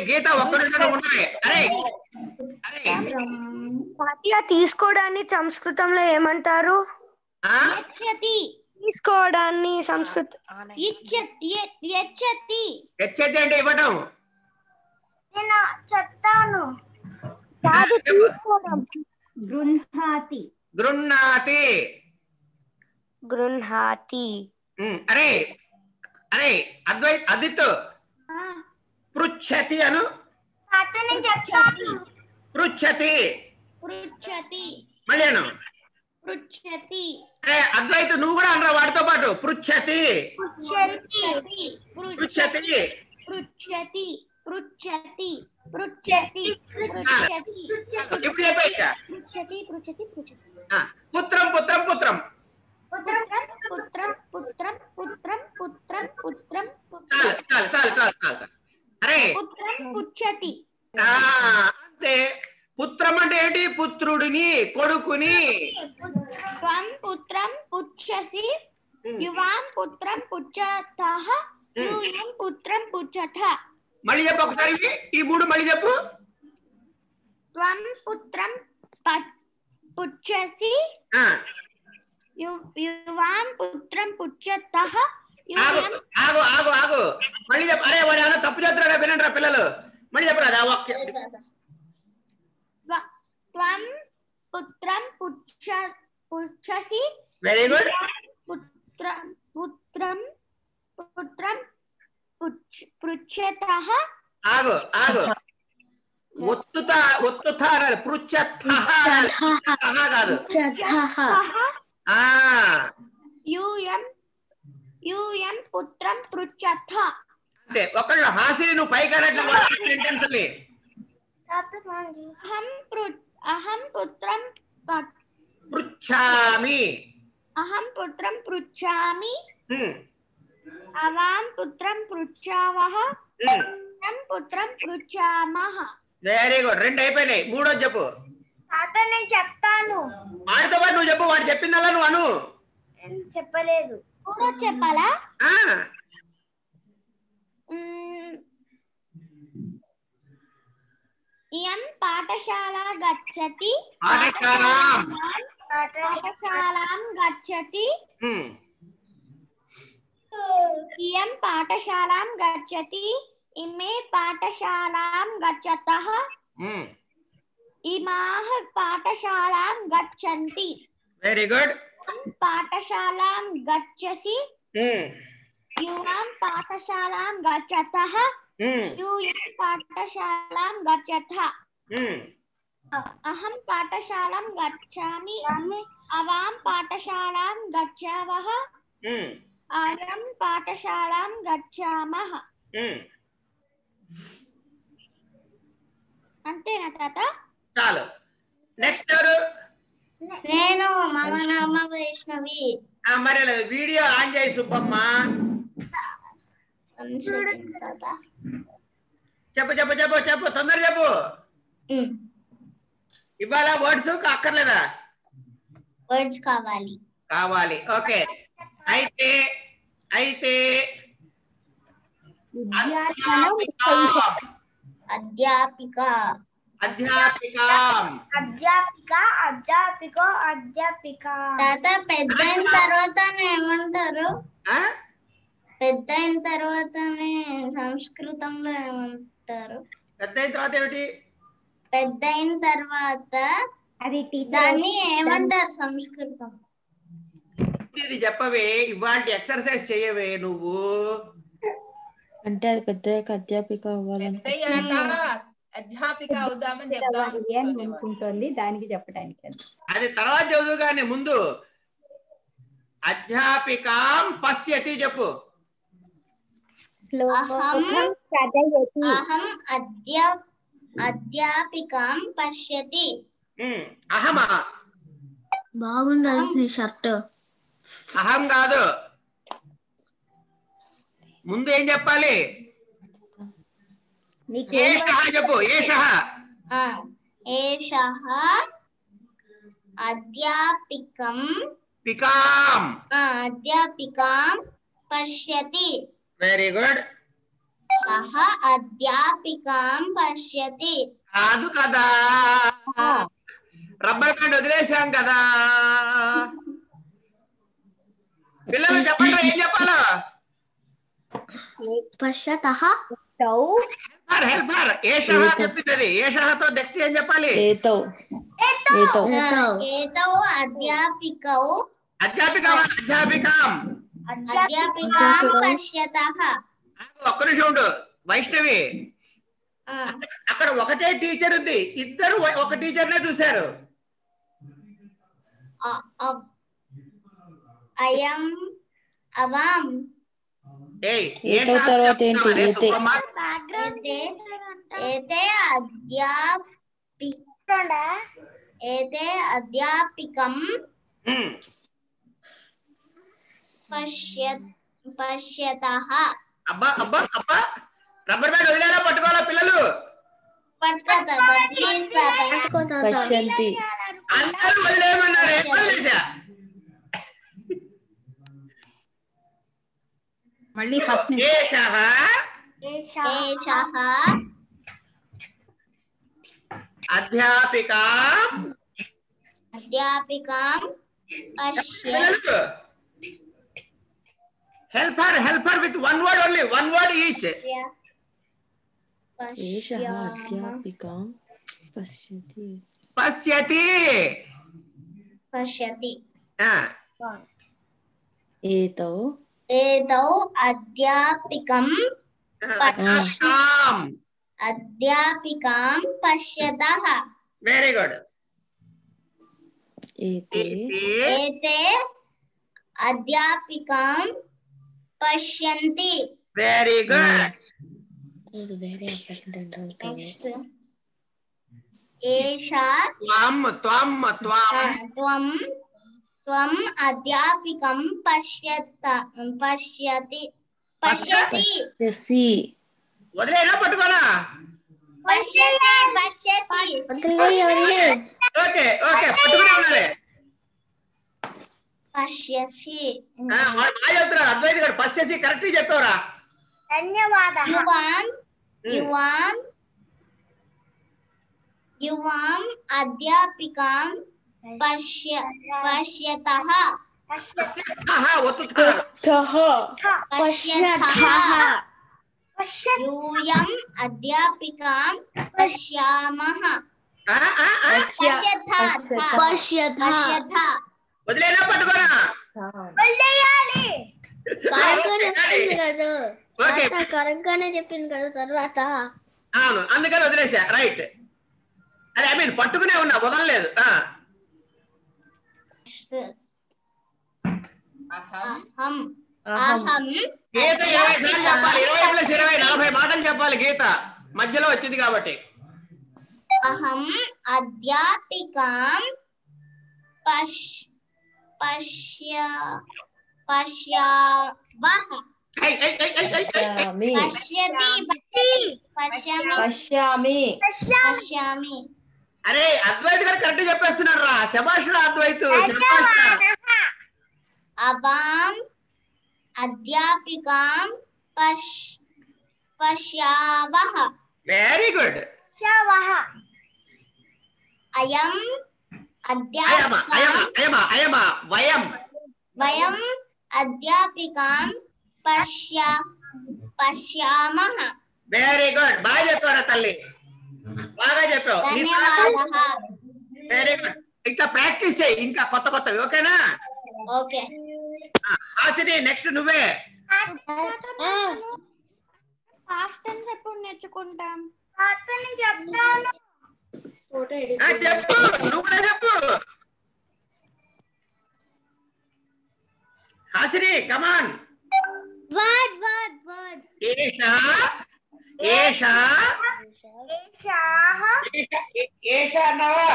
గీత ఒక్క నిమిషం ఉండాలి అరే అరే. తీసుకోవడాన్ని సంస్కృతంలో ఏమంటారు? తీసుకోవడాన్ని సంస్కృత. యచ్చతి. అంటే ఇవ్వటం. నేను చెప్తాను. కాదు తీసుకోవడం. గృహాతి. గృహాతి. ఉమ్, అరే అరే అద్వై అదిత్. పృచ్ఛతి అను. పృచ్ఛతి పృచ్ఛతి మళ్ళీ అను పృచ్ఛతి అరే అద్వైత్ నువ్వు కూడా అనరా వాడితో పాటు పృచ్ఛతి పృచ్ఛతి పృచ్ఛతి పృచ్ఛతి పృచ్ఛతి పృచ్ఛతి పృచ్ఛతి ఇప్పుడు చెప్పే ఇక. పృచ్ఛతి పృచ్ఛతి పృచ్ఛతి ఆ, పుత్రం పుత్రం పుత్రం పుత్రం పుత్రం పుత్రం పుత్రం పుత్రం పుత్రం చాలు చాలు చాలు చాలు చాలు చాలు అరే పుత్రం పుచ్ఛతి ఆ, అంతే పుత్రం అంటే ఏంటి పుత్రుడు పుత్రుడిని కొడుకుని? త్వం పుత్రం పుచ్చసి యువాం పుత్రం పుచ్చతః యూయం పుత్రం పుచ్చథ. మళ్ళీ చెప్పు ఒకసారి ఇవి. ఈ మూడు మళ్ళీ చెప్పు. త్వం పుత్రం ప- పుచ్చసి ఆ, యు- యువాం పుత్రం పుచ్చతః ఆగు యూయం ఆగు ఆగు ఆగు. మళ్ళీ చెప్పు. అరే వాడు ఏమన్నా తప్పు చేస్తున్నాడా? వినండి రా పిల్లలు. మళ్ళీ చెప్పరా అది ఆ వాక్యం త్వ- త్వం పుత్రం పుచ్చ పుచ్చసి వెరీ గుడ్ పుత్రం పుత్రం పుత్రం పుచ్చ- పృచ్ఛతః ఆగు ఆగు ఒత్తుత ఒత్తుత అనాలి పృచ్ఛత్థ అనాలి. పృచ్ఛత్తః కాదు ఆ యూయం యూయం పుత్రం పృచ్ఛథ అంతే ఒకళ్ళు హాసిని నువ్వు పైకి అనట్లేదు సెంటెన్స్ ని అహం పృ- అహం పుత్రం పృచ్ఛామి అహం పుత్రం పృచ్ఛామి అవాం పుత్రం పృచ్ఛావః హ్మ్. తం పుత్రం పృచ్ఛామః వెరీ గుడ్ రెండు అయిపోయినాయి. మూడో చెప్పు. తాత నేను చెప్తాను. వాడితో పాటు నువ్వు చెప్పు. వాడు చెప్పిందల్లా నువ్వు అను. చెప్పలేదు. కూడా చెప్పాలా? इयं पाठशाला गच्छति। पाठशालां पाठशालां गच्छति। हम्म। इयं पाठशालां गच्छति। इमे पाठशालां गच्छतः। हम्म। इमाः पाठशालां गच्छन्ति। वेरी गुड पाठशालां गच्छसि। हम्म। युवां पाठशालां गच्छतः। యువాం పాఠశాలాం యూయం గచ్చథ హ్మ్. అహం పాఠశాలాం గచ్చామి అవాం పాఠశాలాం గచ్చావః. హ్మ్, అయం పాఠశాలాం గచ్చామః. అంతేనా తాత? చాలు. నెక్స్ట్ ఎవరు? నేను మమ నామ వైష్ణవి. ఆ, మరి వీడియో ఆన్ చేయి సుబ్బమ్మ. తాత. చెప్పు చెప్పు చెప్పు చెప్పు తొందర చెప్పు ఇవాళ వర్డ్స్ అక్కర్లేదా వర్డ్స్ కావాలి కావాలి ఓకే అయితే అయితే అధ్యాపిక అధ్యాపికాం అధ్యాపిక అధ్యాపిక అధ్యాపిక తాత పెద్ద అయిన తర్వాత ఏమంటారు ఆ? పెద్ద అయిన తర్వాతనే సంస్కృతంలో ఏమంటారు? పెద్ద అయిన తర్వాత ఏమిటి? పెద్ద అయిన తర్వాత అది దాన్ని ఏమంటారు సంస్కృతం? ఇది చెప్పవే ఇవాటి ఎక్సర్సైజ్ చేయవే నువ్వు. అంటే అది పెద్ద అధ్యాపిక పెద్దయ్యాక అధ్యాపిక అవుదామని అనుకుంటోంది దానికి చెప్పడానికి అది. అది తర్వాత చదువు కానీ ముందు. అధ్యాపికాం పశ్యతి చెప్పు. అహం కథయతి అహం అధ్యా అధ్యాపికాం పశ్యతి. అహమా. బాగుంది నీ షర్ట్. అహం కాదు. ముందు ఏం చెప్పాలి? చెప్పు అధ్యాపికం పికాం. అధ్యాపికాం పశ్యతి. వెరీ గుడ్ సహ అధ్యాపికాం పశ్యతి కాదు కదా రబ్బర్ బ్యాండ్ వదిలేసాం కదా పిల్లలు చెప్పండి ఏం చెప్పాలో పశ్చాత హెల్పర్ హెల్పర్ ఏషః చెప్పింది అది ఏషఃతో నెక్స్ట్ ఏం చెప్పాలి ఏతో ఏతో ఆ, ఏతౌ అధ్యాపికౌ అధ్యాపిక అధ్యాపికాం అధ్యాపికాం పశ్యతః ఒక్క నిమిషం ఉండు వైష్ణవి ఆ, అక్కడ ఒకటే టీచర్ ఉంది ఇద్దరు ఒ- ఒక టీచర్నే చూశారు అ- అవ్- అయం అవాం ఏయ్ ఏతో తర్వాత ఏంటి అదే ఏతే సుబ్బమ్మ. ఏతే ఏతే అధ్యాపి ఏతే అధ్యాపికం ఉమ్, పశ్య పశ్యతః అబ్బా అబ్బా అబ్బా రబ్బర్ బ్యాండ్ వదిలేలా పట్టుకోవాలా పిల్లలు పట్టుకో తాత ప్లీజ్ తాత పశ్యంతి అందరూ వదిలేయమన్నారు ఏం వదిలేసా మళ్ళీ ఫస్ట్ నుంచి ఏషః ఏషః అధ్యాపికా అధ్యాపికాం పశ్య help her help her with one word only. One word each. Yeah. एषः अध्यापिकां पश्यति। पश्यति। पश्यति। एतौ एतौ अध्यापिकं पश्यताम् अध्यापिकां पश्यतः। वेरि गुड् एते एते अध्यापिकां Pashyanti. Very good. Next. Esha. Tvam, tvam, tvam. Tvam. Tvam adhyapikam pashyata, pashyati. Pashyasi. Pashyasi. ಮೊದಲೇ ಏನೋ ಪಟ್ಕೋಣ ಪಶ್ಯಸಿ ಪಶ್ಯಸಿ ಓಕೆ ಓಕೆ ಪಟ್ಕೊಂಡೆ ಅವನಲ್ಲೇ ఓకే ఓకే పట్టుకునే ఉండాలి పశ్యసి ఆ, వాడు బాగా చెప్తున్నాడు అద్వైత గారు పశ్చేసి కరెక్ట్ చెప్పావురా ధన్యవాద యువాం యువాం యువాం అధ్యాపికాం పశ్య పశ్యతః ఆహా, ఒత్తుతాడు సహ పశ్యతః యూయం అధ్యాపికాం పశ్యామః ఆ, ఆ, ఆ. పశ్యథ పశ్యథ. పశ్యథ వదిలేనా పట్టుకోనా? కరెక్ట్గా చెప్పింది కదా. ఓకే. కరెక్ట్ గానే చెప్పింది కదా తర్వాత. అవును అందుకని వదిలేసా. రైట్. అదే ఐ మీన్ పట్టుకునే ఉన్నా వదలలేదు. ఆ, అహం. అహం. అహం. గీత ఇరవై సార్లు చెప్పాలి. ఇరవై ప్లస్ ఇరవై నలభై మాటలు చెప్పాలి గీత. మధ్యలో వచ్చింది కాబట్టి. అహం అధ్యాపికాం పశ్ పశ్య పశ్యావః I, I, I, I, I, I. పశ్యామి పశ్యతి పశ్యామి పశ్యామి పశ్యామి అరే అద్వైత్ గారు కరెక్ట్ చెప్పేస్తున్నారు రా శభాష్ రా అద్వైత్ శభాష్ రా. అవాం అధ్యాపికాం పశ్ పశ్యావః వెరీ గుడ్ అయం అయమ అయమ అధ్యాపికాం అయమ అయమ వయం వయం అధ్యాపికాం పశ్య పశ్యామః వెరీ గుడ్ బాగా చెప్పారా తల్లి బాగా చెప్పావు ధన్యవాదः వెరీ గుడ్ ఇంకా ప్రాక్టీస్ చేయి ఇంకా కొత్త కొత్తవి ఓకేనా ఓకే ఆసిని నెక్స్ట్ నువ్వే పాస్ట్ టెన్స్ ఎప్పుడు నేర్చుకుంటాం పాస్ట్ నేను చెప్తాను ఆ, చెప్పు నువ్వు కూడా చెప్పు. Hasini come on word word word ఏషా? ఏషా? ఏషా- అన్నావా?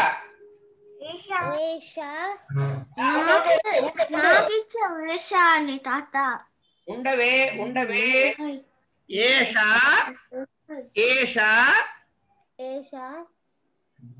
అని తాత. ఉండవే ఉండవే. ఏషా? ఏషా? ఏషా?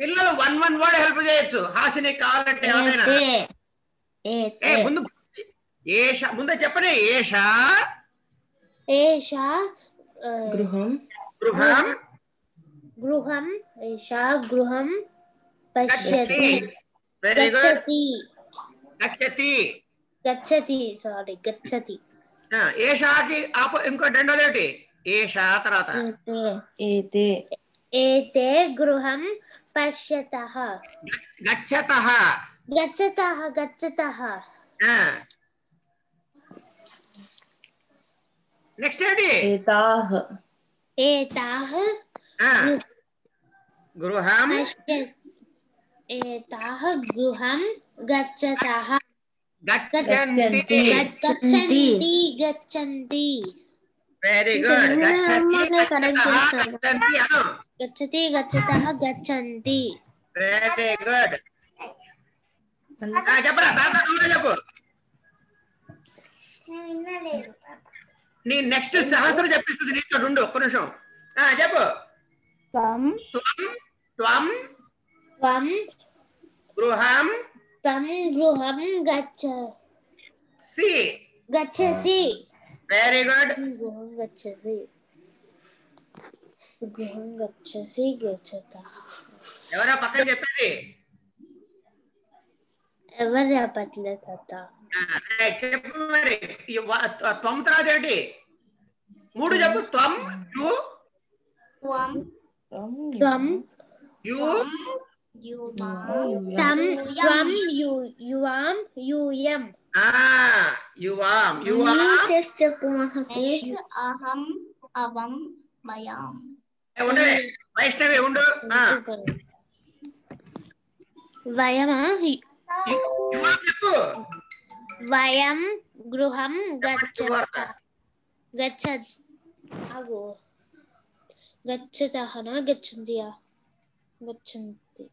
పిల్లలు వన్ వన్ వర్డ్ హెల్ప్ చేయొచ్చు హాసిని కావాలంటే ఎవరైనా ఏ ముందు ఏష ముందే చెప్పనే ఏషా ఏషా ఆ, గృహం గృహం గృహం ఏషా గృహం పశ్యతి వెరీ గుడ్ గచ్చతి గచ్చతి గచ్చతి సారీ గచ్చతి ఆ, ఏషాకి ఆపో ఇంకో రెండోది ఏంటి ఏషా తర్వాత ఏతే ఏతే గృహం पश्यतः। गच्छतः। गच्छतः गच्छतः। नेक्स्ट रेडी एताः। एताः। गृहं एताः गृहं गच्छतः। गच्छन्ति। गच्छन्ति। गच्छन्ति वेरी गुड गच्छन्ति गच्छन्ति गच्छति गच्छतः गच्छन्ति వెరీ గుడ్ చెప్పరా తాత నువ్వే చెప్పు నీ నెక్స్ట్ సహస్ర చెప్పిస్తుంది నీతో ఉండు ఒక్క నిమిషం ఆ, చెప్పు త్వం త్వం త్వం त्वं గృహం तं गृहं गच्छ సి गच्छसि వెరీ గుడ్ गृहं గృహం గచ్చసి గచ్చత ఎవరా పక్కన చెప్పేది ఎవరు చెప్పట్లే తాత చెప్పు మరి త్వం తర్వాత ఏంటి మూడు చెప్పు త్వం యు త్వం త్వం యు తం త్వం యు యువాం యూయం యువాం యువాం చెప్పు మహతి అహం అవం మయాం ఉండవే వైష్ణవి ఉండు. ఆ, వయమా? వయం గృహం గచ్చ గచ్చ అగో గచ్చతహన గచ్చంతియా గచ్చంతి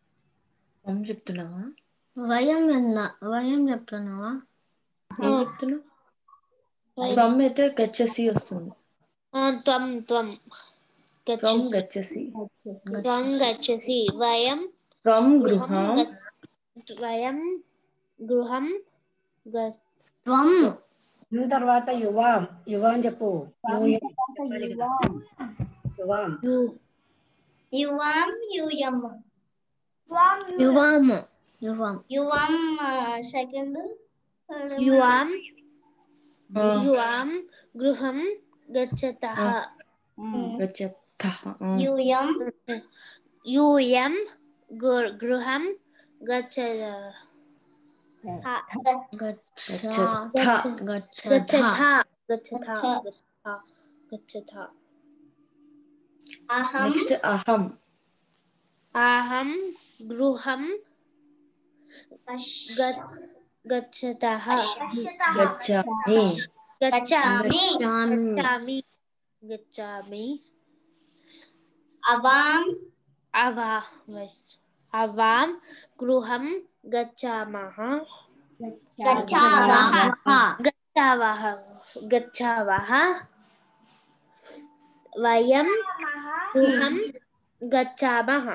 ఏం చెప్తున్నావా? వయం అన్న. వయం చెప్తున్నావా? ఏం చెప్తున్నావు? త్వం అయితే గచ్చసి వస్తుంది. త్వం త్వం త్వం గచ్చసి గచ్చసి త్వం గచ్చసి వయం త్వం గృహం గ- వయం గృహం గ- త్వం యు తర్వాత యువాం యువాం చెప్పు యు యువాం యు యువాం యూయం యువాం యువాం యువాం సెకండ్ యువాం యువాం గృహం గచ్చతః గచ్చతః William, William Graham Gacheta. Gacheta. Gacheta. Gacheta. Gacheta. Aham. Next, aham. Aham Gruham Gachetaha. Gachami. Gachami. Gachami. Gachami. अवाम अवाम अवाम गच्छामः। गच्छावः गच्छावः। गच्छावः गृहं गच्छामः।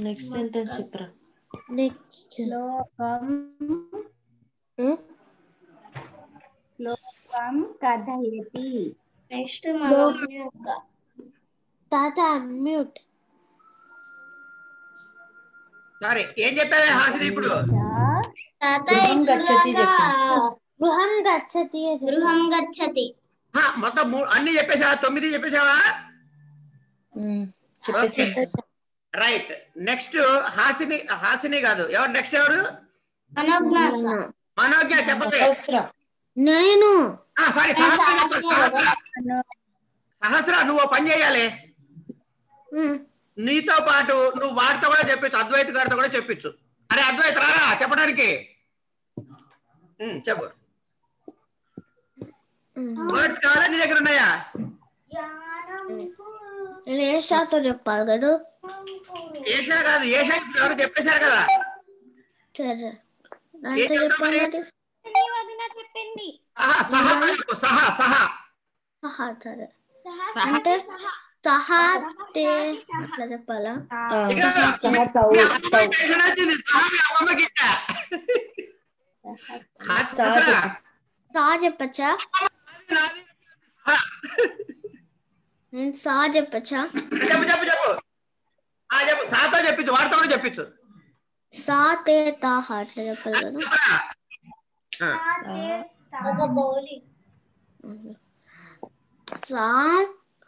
नेक्स्ट सेंटेंस नेक्स्ट लोकं శ్లోకం కథయతి. నెక్స్ట్ తాత మ్యూట్ సారీ ఏం చెప్పావే హాసిని ఇప్పుడు? తాత గృహం గచ్చతి. గృహం గచ్చతి మొత్తం అన్ని చెప్పేసావా తొమ్మిది చెప్పేసావా చెప్పేసి రైట్ నెక్స్ట్ హాసిని హాసిని కాదు. ఎవరు నెక్స్ట్ ఎవరు? మనోజ్ఞాత. మనోజ్ఞ చెప్పండి సహస్ర. నేను. సారీ సహస్ర నువ్వు పని చేయాలి. నీతో పాటు నువ్వు వాడితో కూడా చెప్పించు అద్వైత గారితో కూడా చెప్పించు అరే అద్వైత రారా చెప్పడానికి. ఉమ్, చెప్పు. వర్డ్స్ కావాలా నీ దగ్గర ఉన్నాయా? లేషాతో చెప్పాలి కదా. ఏషా కాదు ఏషా ఇప్పుడు ఎవరు చెప్పేశారు కదా? సరే. చెప్పింది సహా సహా చెప్పు సహా సహా సహా సరే అంటే సహా తే అట్లా చెప్పాలా ఇక సహ తౌ మీ తౌ అమ్మకి టెన్షన్ వచ్చింది సహా మీ అమ్మమ్మకి ఇచ్చా సహ హాస్యసరా? సా చెప్పచ్చా నాది. హా. నేను సా చెప్పచ్చా చెప్పు చెప్పు చెప్పు ఆ చెప్పు సాతో చెప్పించు వాడితో కూడా చెప్పించు సా తే తాహ అట్లా చెప్పాలి కదా సా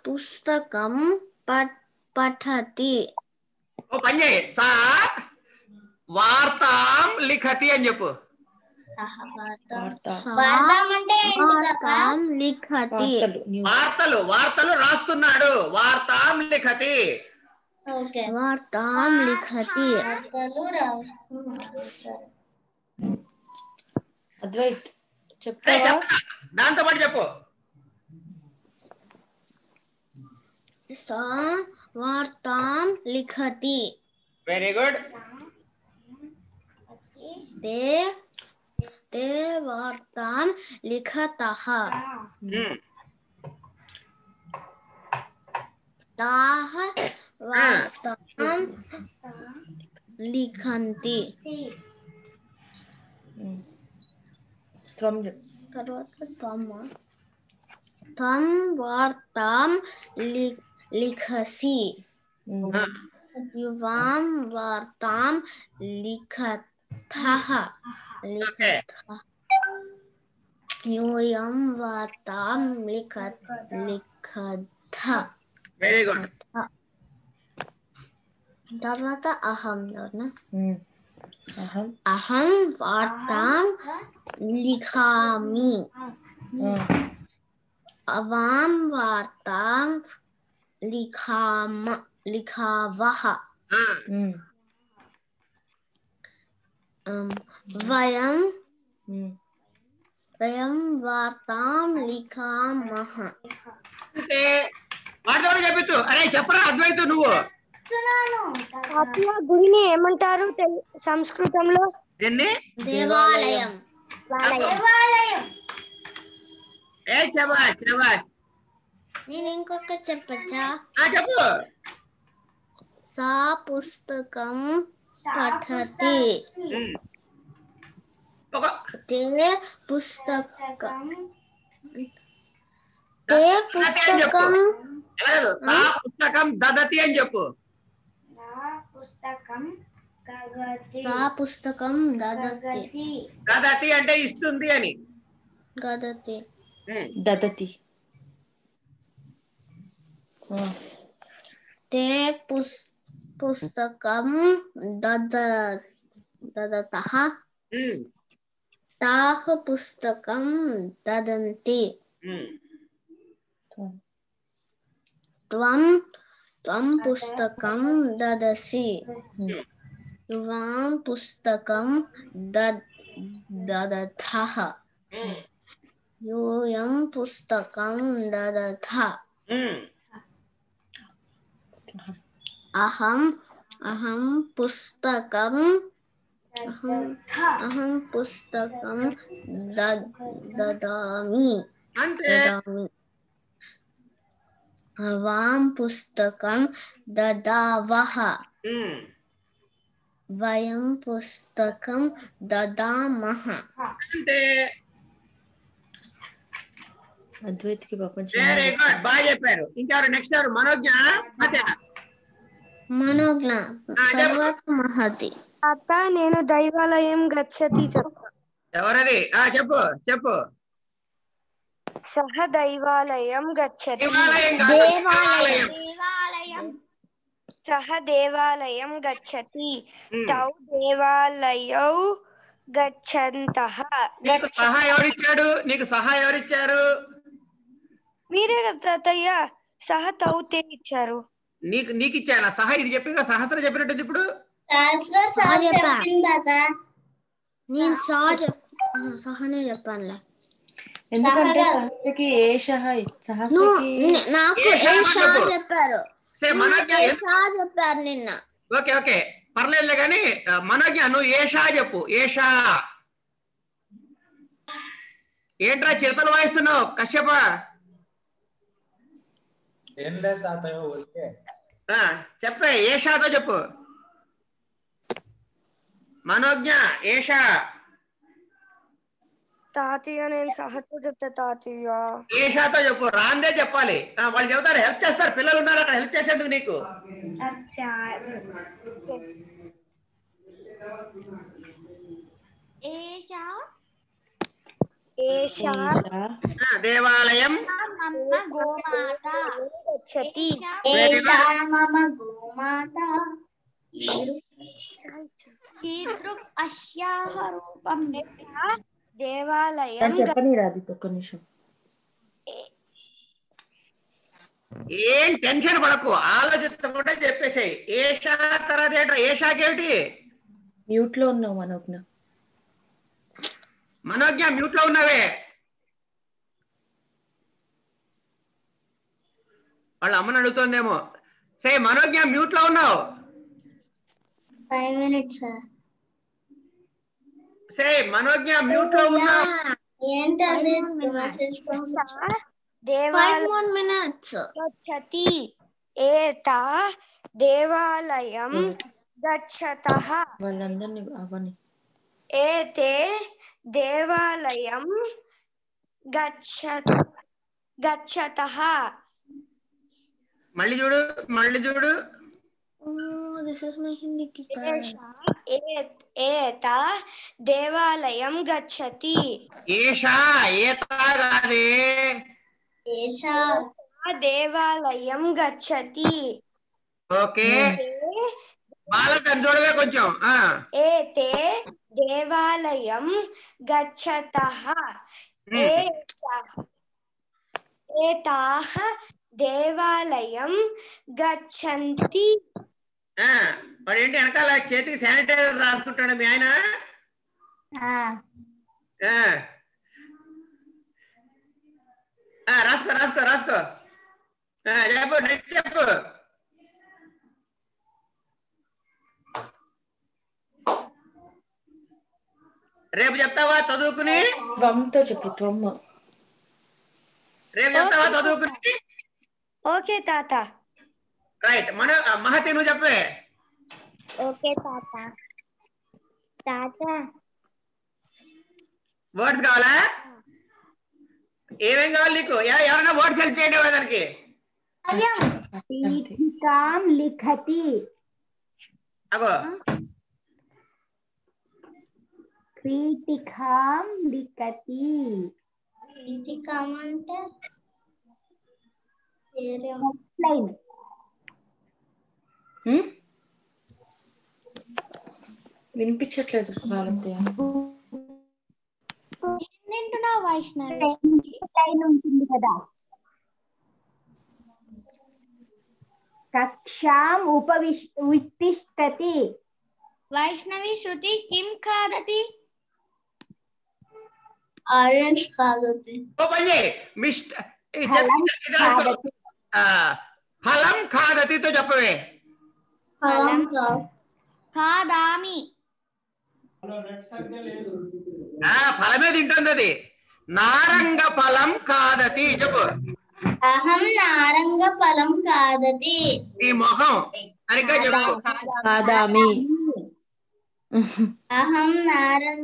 పుస్తకం పఠ పఠతి ఓ పని సా వార్తాం లిఖతి. అని చెప్పు వార్తలు వార్తలు రాస్తున్నాడు. వార్తాం లిఖతి. ఓకే వార్తాం లిఖతి వార్తలు రాస్తున్నారు సరే. అద్వైత్ ఏ, చెప్తావా చెప్పరా? దాంతో పాటు చెప్పు సా వార్తాం లిఖతి వెరీ గుడ్ ते ते वार्तां लिखतः ताः वार्तां लिखन्ति लिखसि। युवां वार्तां लिखतः। लिखतः। लिख वेरी गुड తర్వాత అహం. అహం. వార్తాం లిఖామి. అవాం వార్తాం లిఖామ లిఖావహ. వయం. వయం వార్తాం లిఖామహ. అంటే అరే చెప్పరా అద్వైతు నువ్వు. తాతయ్య గుడిని ఏమంటారు తెలు- సంస్కృతంలో ఎన్ని దేవాలయం దేవాలయం ఏ శబాష్ శబాష్ నేను ఇంకొక చెప్పచ్చా ఆ, చెప్పు సా పుస్తకం పఠతి ఉమ్. ఒక ते पुस्तकं ते पुस्तकं లేదు సా పుస్తకం దదతి అని చెప్పు పుస్తకం తా పుస్తకం దదతి దదతి అంటే ఇస్తుంది అని. దదతి దదతి తే పుస్తకం దద దదత. తాహ పుస్తకం దదంతి. త్వం त्वं पुस्तकं ददसि। त्वां पुस्तकं ददथः। यूयं पुस्तकं ददथ। अहम्, अहं पुस्तकम् अहं अहं पुस्तकं ददामि। ददामि। भवां पुस्तकं ददावः ఉమ్. वयं पुस्तकं ददामः అంటే అద్వైత్కి పాపం వెరీ గుడ్ బాగా చెప్పారు ఇంకెవరు నెక్స్ట్ ఎవరు మనోజ్ఞ మధ్య మనోజ్ఞ ఆ, చెప్పు. తర్వాత మహతి తాత నేను దైవాలయం గచ్చతి చెప్తా ఎవరది ఆ చెప్పు చెప్పు సహ దైవాలయం గచ్చతి దేవాలయం. సహ దేవాలయం గచ్చతి. తౌ దేవాలయౌ గచ్చంతః. నీకు సహా ఎవరిచ్చాడు? నీకు సహా ఎవరిచ్చారు? మీరే కదా తాతయ్య. సహ తౌ తే ఇచ్చారు. నీకు నీకు ఇచ్చానా సహా ఇది చెప్పి సహస్ర చెప్పినట్టుంది ఇప్పుడు? శాస్త్ర సార్ చెప్పా. చెప్పింది తాత. నేను సహా సహనే చెప్పానులే. ఎందుకంటే. సహస్రకి ఏ సహస్రకి నాకు ఏ షా. చెప్పారు? చెప్పారు? నిన్న? Okay okay. పర్లేదులే కానీ మనోజ్ఞ నువ్వు ఏషా చెప్పు? ఏషా ఏంట్రా చిరతలు వాయిస్తున్నావు? కశ్యప. ఏం లేదు తాతయ్య ఊరికే. ఆ, చెప్పే ఏషాతో చెప్పు? మనోజ్ఞ ఏషా తాతయ్య నేను సహతో చెప్తా తాతయ్య ఏషాతో చెప్పు రాందే చెప్పాలి ఆ, వాళ్ళు చెబుతారు హెల్ప్ చేస్తారు పిల్లలు ఉన్నారు అక్కడ హెల్ప్ చేసేందుకు నీకు ఏషా ఏషా ఏషా ఆ, దేవాలయం మమ్మ గోమాత దేవాలయం చెప్పని రాదు ఒక్క నిమిషం. ఏం టెన్షన్ పడకు ఆలోచించకుండా చెప్పేసాయి. ఏషా తర్వాత ఏంట్రా? ఏషాకేమిటి మ్యూట్లో ఉన్నావు మనోజ్ఞ. మనోజ్ఞ మ్యూట్లో ఉన్నావే. వాళ్ళ అమ్మని అడుగుతోందేమో. సే మనోజ్ఞ మ్యూట్లో ఉన్నావు. Five minutes sir. Say Manogna మ్యూట్లో ఉన్నావు ఏంటది మెసేజ్ గచ్చతి ఏతా దేవాలయం గచ్చతః. వాళ్ళందరినీ అవని. ఏతే దేవాలయం గచ్చ గచ్చతః. మళ్ళీ చూడు మళ్ళీ చూడు. దిస్ ఇస్ మై హిందీ ఏషా ఏత్ ఏత దేవాలయం గచ్చతి ఏషా ఏతా కాదే ఏషా దేవాలయం గచ్చతి ఓకే బాలకం చూడవే కొంచెం ఆ ఏతే దేవాలయం గచ్చతః ఏషः ఏతాः దేవాలయం గచ్చంతి ఆ, వాడు ఏంటి వెనకాల చేతికి శానిటైజర్ రాసుకుంటాడు మీ ఆయన ఆ. ఆ, రాసుకో రాసుకో రాసుకో ఆ, చెప్పు నెక్స్ట్ చెప్పు రేపు చెప్తావా చదువుకుని త్వంతో చెప్పు త్వమ్మ రేపు చెప్తావా చదువుకుని ఓకే తాత రైట్ మన మహతి నువ్వు చెప్పే ఓకే తాత తాత వర్డ్స్ కావాలా ఏమేం కావాలి నీకు ఎ- ఎవరైనా వర్డ్స్ హెల్ప్ చేయండి ఇవ్వండి దానికి పీఠికాం లిఖతి అగో పీఠికాం లిఖతి పీఠికాం అంటే వేరే లైన్ వినిపించట్లేదు భారతీయ తింటున్నావు వైష్ణవి లైన్ ఉంటుంది కదా కక్షాం ఉపవిశ్ ఉత్తిష్టతి వైష్ణవి శృతి కిం ఖాదతి ఆరెంజ్ కాదు ఓ పని చేయి మిస్ట్ ఈ చెప్పు, ఫలం ఇది రాసుకో. ఖాదతి. ఆ, ఫలం ఖాదతితో చెప్పవే ఫలం ఫలమే తింటుంది అది. నారంగ ఫలం కాదతి. చెప్పు. అహం నారంగ ఫలం కాదతి. ఈ మొహం. సరిగ్గా చెప్పు. కాదామి. అహం నారం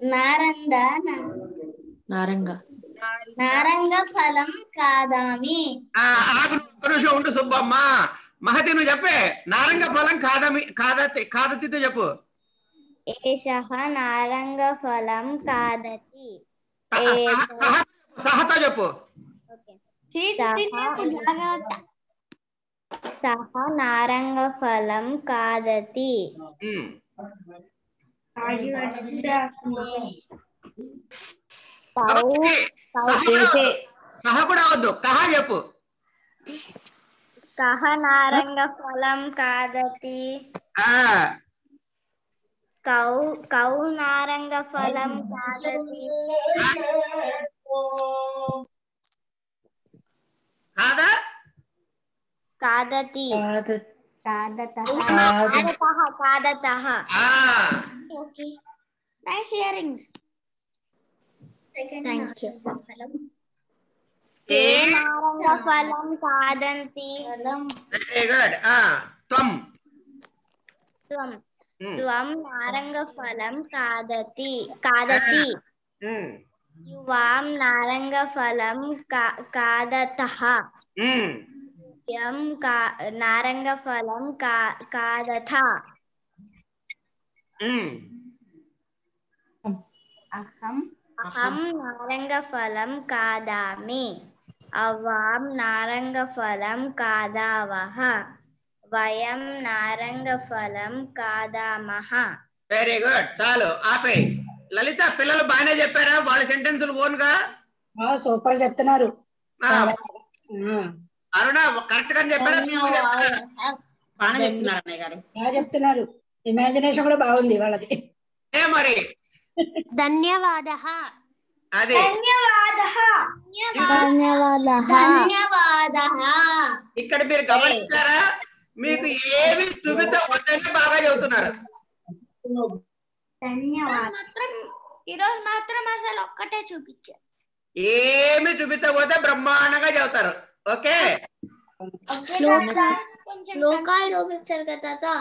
నారంద నారంగ. నారంగ ఫలం కాదామి. ఆ ఆగు నిమిషం ఉండు సుబ్బమ్మ. మహతి నువ్వు చెప్పే నారంగ ఫలం కాదమి కాదతి కాదతితో చెప్పు ఏషః నారంగ ఫలం కాదతి సహ సహతో చెప్పు జాగ్రత్త సహ నారంగ ఫలం కాదతి ఉమ్. కౌ సహ కూడా- సహ కూడా వద్దు కహ చెప్పు कः नारङ्गफलं खादति? कौ कौ नारङ्गफलं खादति? खादति। खादतः। खादतः okay nice hearing Thank you. फलं। खादन्ति वेरि गुड् त्वं त्वं त्वं नारङ्गफलं खादति खादसि युवां नारङ्गफलं खादतः यं का नारङ्गफलं का खादथ अहं अहं नारङ्गफलं खादामि ఫలం కా- కాదతః ఉమ్. యం కా నారంగ ఫలం కా కాదథ ఉమ్. అహం అహం నారంగ ఫలం కాదామి అవాం నారంగ ఫలం కాదావహ. వయం నారంగ ఫలం కాదామహ. వెరీ గుడ్ చాలు ఆపే లలిత పిల్లలు బాగానే చెప్పారా? వాళ్ళ సెంటెన్సులు ఓన్గా సూపర్ చెప్తున్నారు. అరుణ కరెక్ట్గా చెప్పారా? చెప్తున్నారు అన్నయ్య గారు. బాగా చెప్తున్నారు. ఇమాజినేషన్ కూడా బాగుంది వాళ్ళది. మరి? ధన్యవాద అది. ధన్యవాద. ధన్యవాద. ఇక్కడ మీరు గమనించారా? మీకు ఏమి చూపించకపోతేనే బాగా చెబుతున్నారు. మాత్రం ఈరోజు మాత్రం అసలు ఒక్కటే చూపించా. ఏమి చూపించకపోతే బ్రహ్మాండంగా చెబుతారు. ఓకే? శ్లోకా శ్లోకాలు చూపించారు కదా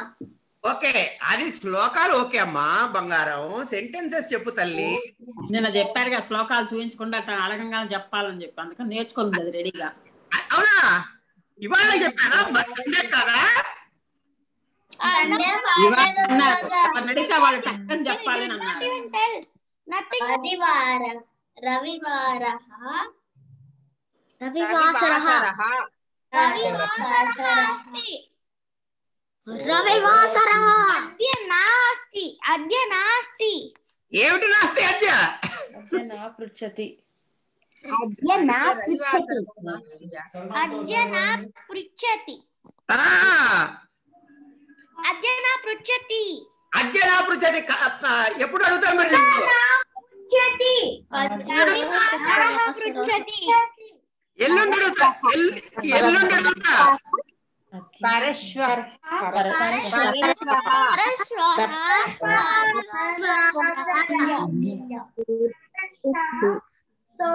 ఓకే అది శ్లోకాలు ఓకే అమ్మా బంగారం. సెంటెన్సెస్ చెప్పు తల్లి. నిన్న చెప్పారు కదా శ్లోకాలు చూపించకుండా అట్లా అడగంగానే చెప్పాలని చెప్పి అందుకని నేర్చుకుంది అది రెడీగా అవునా? ఇవాళ చెప్పారా? మరి సండే కదా? అడిగితే వాళ్ళు టక్కని చెప్పాలని అన్నారు. రవివార రవివాసరః రవివాసరః అద్య నాస్తి అద్య నాస్తి. ఏమిటి నాస్తి అద్య? నా పృచ్చతి. అద్య నా పృచ్చతి. అద్య నా పృచ్చతి. ఆ, అద్య నా పృచ్చతి. అద్య నా పృచ్చతి. క- ఆ, ఎప్పుడు అడుగుతారు మరి. పృచ్చతి. ఎల్లుండి అడుగుతా. ఎల్లుండి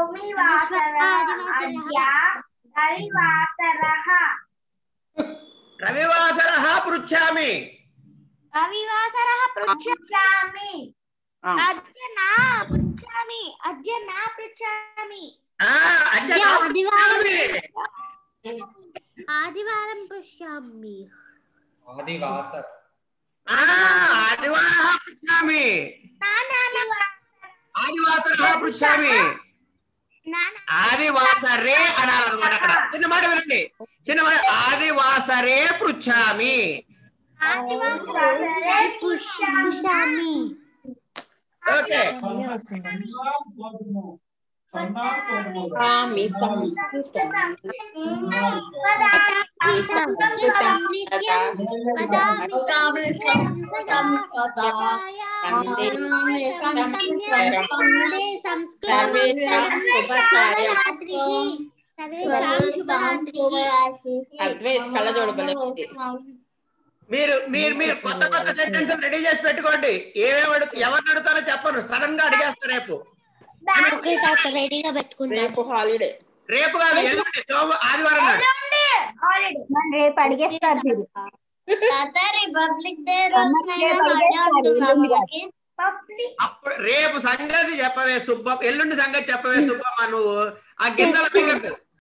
रविवासर पृछा रविवासर पृछा पृच्छामि। अद्य न पृच्छामि। నా పృచ్ఛామి ఆ, అద్య అద్య నా ఆదివారం. పృచ్ఛామి. ఆదివారం పుష్యామి ఆదివాసర్ ఆ, ఆదివార పృచ్ఛామి ఆదివాసర పృచ్ఛామి ఆదివాసరే అనాలన్నమాట అక్కడ చిన్న మాట వినండి చిన్న మాట ఆదివాసరే పృచ్ఛామి పుష్యామి ఓకే సంస్కృతం భలే ఉంది. మీరు మీరు మీరు కొత్త కొత్త సెంటెన్స్ రెడీ చేసి పెట్టుకోండి ఏమేమి ఎవరిని అడుగుతారో చెప్పను సడన్గా అడిగేస్తారు రేపు రెడీగా పెట్టుకుంటా రేపు హాలిడే. రేపు కాదు ఎల్లుండి సోమ ఆదివారం నాడు. మరి రేపు అడిగేస్తారు మీరు తాత రిపబ్లిక్ డే అప్పుడు రేపు సంగతి చెప్పవే సుబ్బ ఎల్లుండి సంగతి చెప్పవే సుబ్బమ్మ నువ్వు. ఆ గింజల